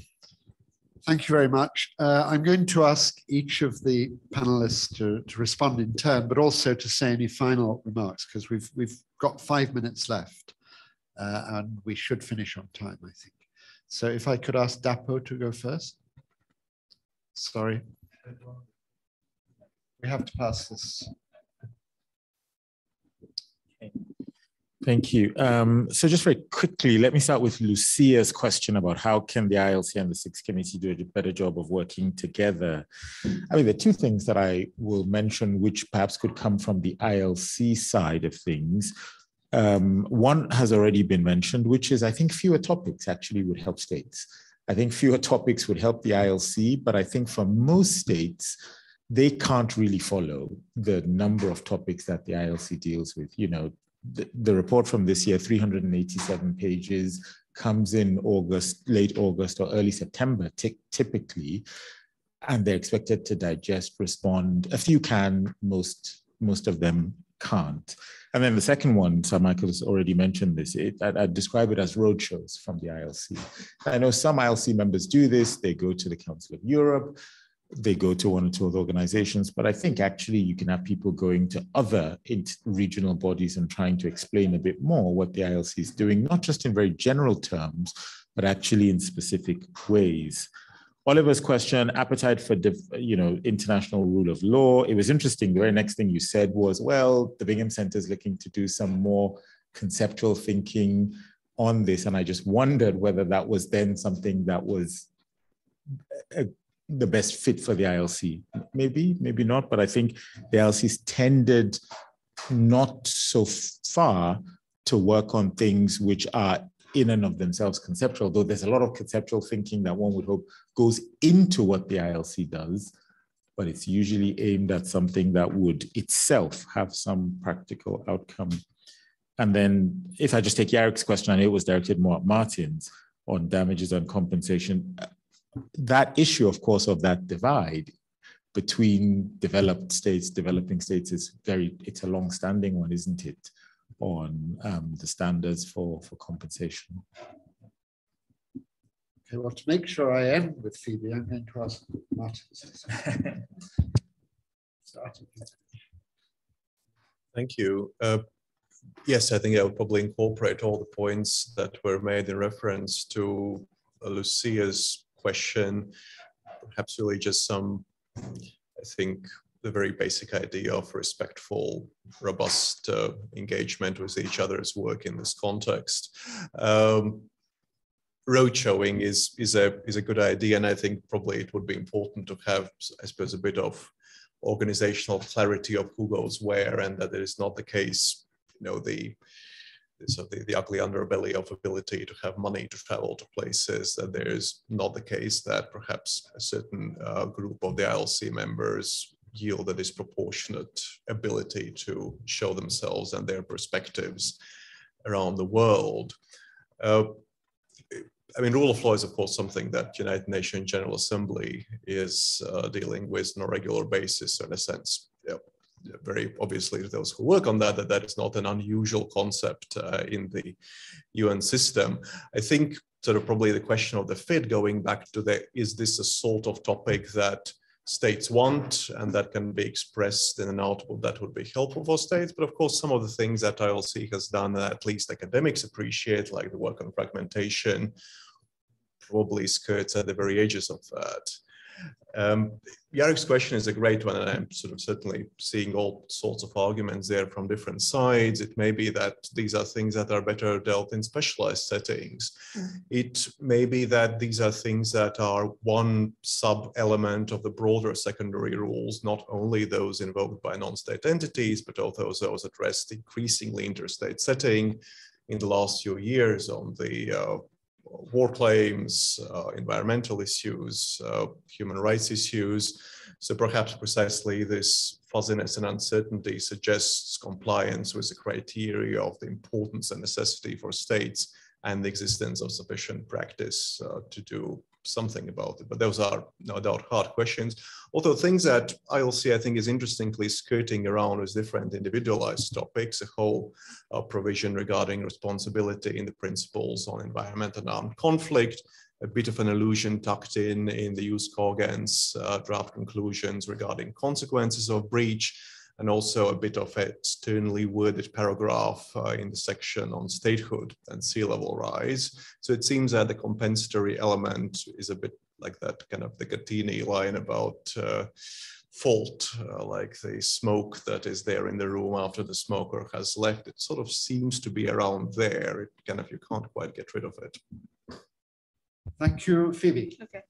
Thank you very much. Uh, I'm going to ask each of the panelists to, to respond in turn, but also to say any final remarks because we've we've got five minutes left, uh, and we should finish on time, I think. So if I could ask Dapo to go first. Sorry. We have to pass this. Thank you. Um, so just very quickly, let me start with Lucia's question about how can the ILC and the Six Committee do a better job of working together. I mean, there are two things that I will mention, which perhaps could come from the ILC side of things. Um, one has already been mentioned, which is I think fewer topics actually would help states. I think fewer topics would help the ILC, but I think for most states, they can't really follow the number of topics that the ILC deals with. You know, the, report from this year, 387 pages, comes in August, late August or early September, typically, and they're expected to digest, respond. A few can, most most of them can't. And then the second one, Sir Michael has already mentioned this. It, I, I'd describe it as roadshows from the ILC. I know some ILC members do this. They go to the Council of Europe they go to one or two other organizations. But I think actually you can have people going to other regional bodies and trying to explain a bit more what the ILC is doing, not just in very general terms, but actually in specific ways. Oliver's question, appetite for you know international rule of law. It was interesting. The very next thing you said was, well, the Bingham Center is looking to do some more conceptual thinking on this, and I just wondered whether that was then something that was a the best fit for the ILC. Maybe, maybe not, but I think the ILC's tended not so far to work on things which are in and of themselves conceptual, though there's a lot of conceptual thinking that one would hope goes into what the ILC does, but it's usually aimed at something that would itself have some practical outcome. And then if I just take Yarik's question, know it was directed more at Martins on damages and compensation that issue, of course, of that divide between developed states, developing states is very, it's a long-standing one, isn't it, on um, the standards for, for compensation. Okay, well, to make sure I end with Phoebe, I'm going to ask Martin. Thank you. Uh, yes, I think I would probably incorporate all the points that were made in reference to uh, Lucia's question. Perhaps really just some, I think, the very basic idea of respectful, robust uh, engagement with each other's work in this context. Um, road showing is is a is a good idea, and I think probably it would be important to have, I suppose, a bit of organizational clarity of who goes where, and that it is not the case, you know, the so the, the ugly underbelly of ability to have money to travel to places that there is not the case that perhaps a certain uh, group of the ILC members yield a disproportionate ability to show themselves and their perspectives around the world. Uh, I mean, rule of law is, of course, something that United Nations General Assembly is uh, dealing with on a regular basis. So in a sense, very obviously to those who work on that, that that is not an unusual concept uh, in the UN system. I think sort of probably the question of the fit going back to the, is this a sort of topic that states want and that can be expressed in an output that would be helpful for states. But of course, some of the things that ILC has done that at least academics appreciate, like the work on fragmentation, probably skirts at the very edges of that. Um, Yarik's question is a great one, and I'm sort of certainly seeing all sorts of arguments there from different sides. It may be that these are things that are better dealt in specialized settings. Mm. It may be that these are things that are one sub-element of the broader secondary rules, not only those invoked by non-state entities, but also those addressed increasingly interstate setting in the last few years on the uh, war claims, uh, environmental issues, uh, human rights issues. So perhaps precisely this fuzziness and uncertainty suggests compliance with the criteria of the importance and necessity for states and the existence of sufficient practice uh, to do something about it. But those are no doubt hard questions. Although things that ILC I think is interestingly skirting around with different individualized topics, a whole uh, provision regarding responsibility in the principles on environment and armed conflict, a bit of an allusion tucked in in the jus cogens uh, draft conclusions regarding consequences of breach, and also a bit of externally worded paragraph uh, in the section on statehood and sea level rise. So it seems that the compensatory element is a bit like that kind of the Gattini line about uh, fault, uh, like the smoke that is there in the room after the smoker has left. It sort of seems to be around there. It kind of, you can't quite get rid of it. Thank you, Phoebe. Okay.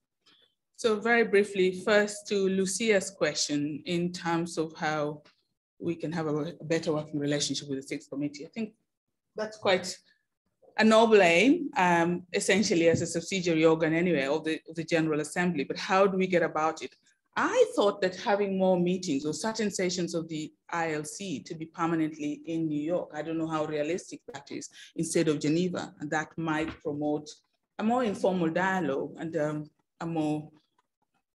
So very briefly, first to Lucia's question in terms of how we can have a, better working relationship with the sixth committee. I think that's quite a noble aim, um, essentially as a subsidiary organ anyway of the, of the General Assembly, but how do we get about it? I thought that having more meetings or certain sessions of the ILC to be permanently in New York, I don't know how realistic that is, instead of Geneva, and that might promote a more informal dialogue and um, a more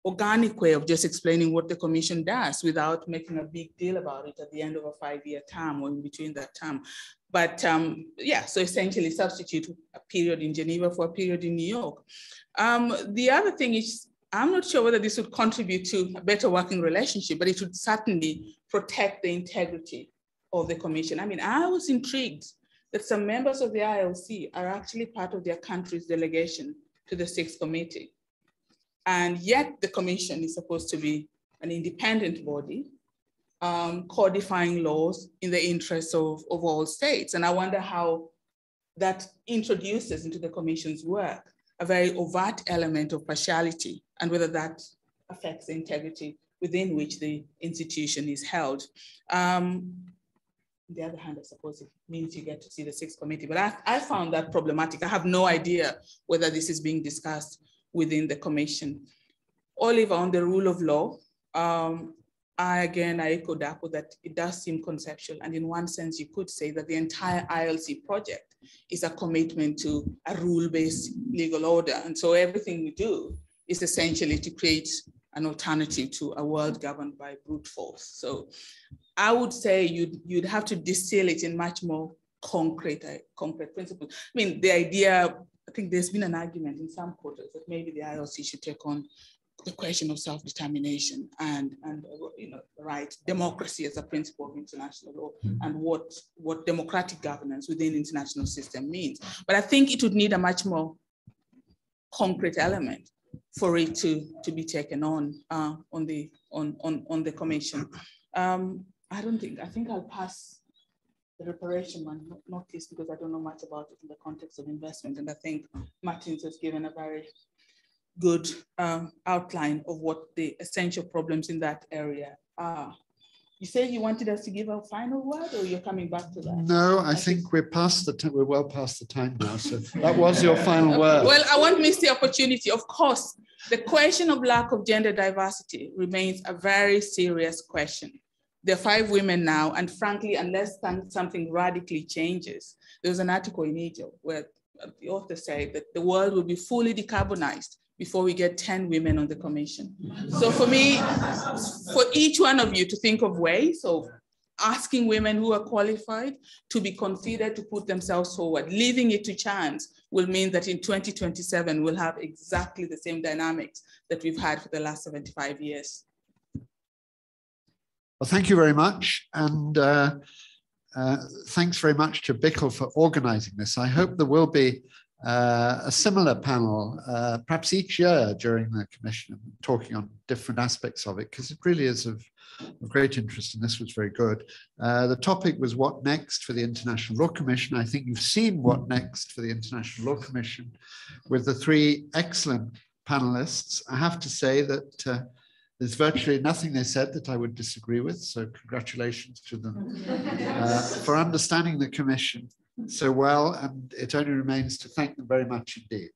organic way of just explaining what the commission does without making a big deal about it at the end of a five-year term or in between that term. But um, yeah, so essentially substitute a period in Geneva for a period in New York. Um, the other thing is, I'm not sure whether this would contribute to a better working relationship, but it would certainly protect the integrity of the commission. I mean, I was intrigued that some members of the ILC are actually part of their country's delegation to the sixth committee. And yet the commission is supposed to be an independent body um, codifying laws in the interests of, of all states. And I wonder how that introduces into the commission's work a very overt element of partiality and whether that affects the integrity within which the institution is held. Um, on the other hand, I suppose it means you get to see the sixth committee, but I, I found that problematic. I have no idea whether this is being discussed within the commission. Oliver, on the rule of law, um, I again, I echo Dapo that it does seem conceptual. And in one sense, you could say that the entire ILC project is a commitment to a rule-based legal order. And so everything we do is essentially to create an alternative to a world governed by brute force. So I would say you'd, you'd have to distill it in much more concrete, uh, concrete principles. I mean, the idea I think there's been an argument in some quarters that maybe the ILC should take on the question of self-determination and, and you know, right, democracy as a principle of international law and what, what democratic governance within the international system means. But I think it would need a much more concrete element for it to, to be taken on uh, on, the, on, on, on the commission. Um, I don't think, I think I'll pass the reparation one, not, least because I don't know much about it in the context of investment. And I think Martins has given a very good um, outline of what the essential problems in that area are. You say you wanted us to give a final word, or you're coming back to that? No, I, I think we're past the time. We're well past the time now. So that was your final word. Well, I won't miss the opportunity. Of course, the question of lack of gender diversity remains a very serious question. There are five women now, and frankly, unless something radically changes, there was an article in EJIL where the author said that the world will be fully decarbonized before we get 10 women on the commission. So for me, for each one of you to think of ways of asking women who are qualified to be considered to put themselves forward, leaving it to chance will mean that in 2027, we'll have exactly the same dynamics that we've had for the last 75 years. Well, thank you very much. And uh, uh, thanks very much to BIICL for organizing this. I hope there will be uh, a similar panel, uh, perhaps each year during the commission, talking on different aspects of it, because it really is of, of, great interest, and this was very good. Uh, the topic was what next for the International Law Commission. I think you've seen what next for the International Law Commission with the three excellent panelists. I have to say that uh, there's virtually nothing they said that I would disagree with, so congratulations to them uh, for understanding the commission so well, and it only remains to thank them very much indeed.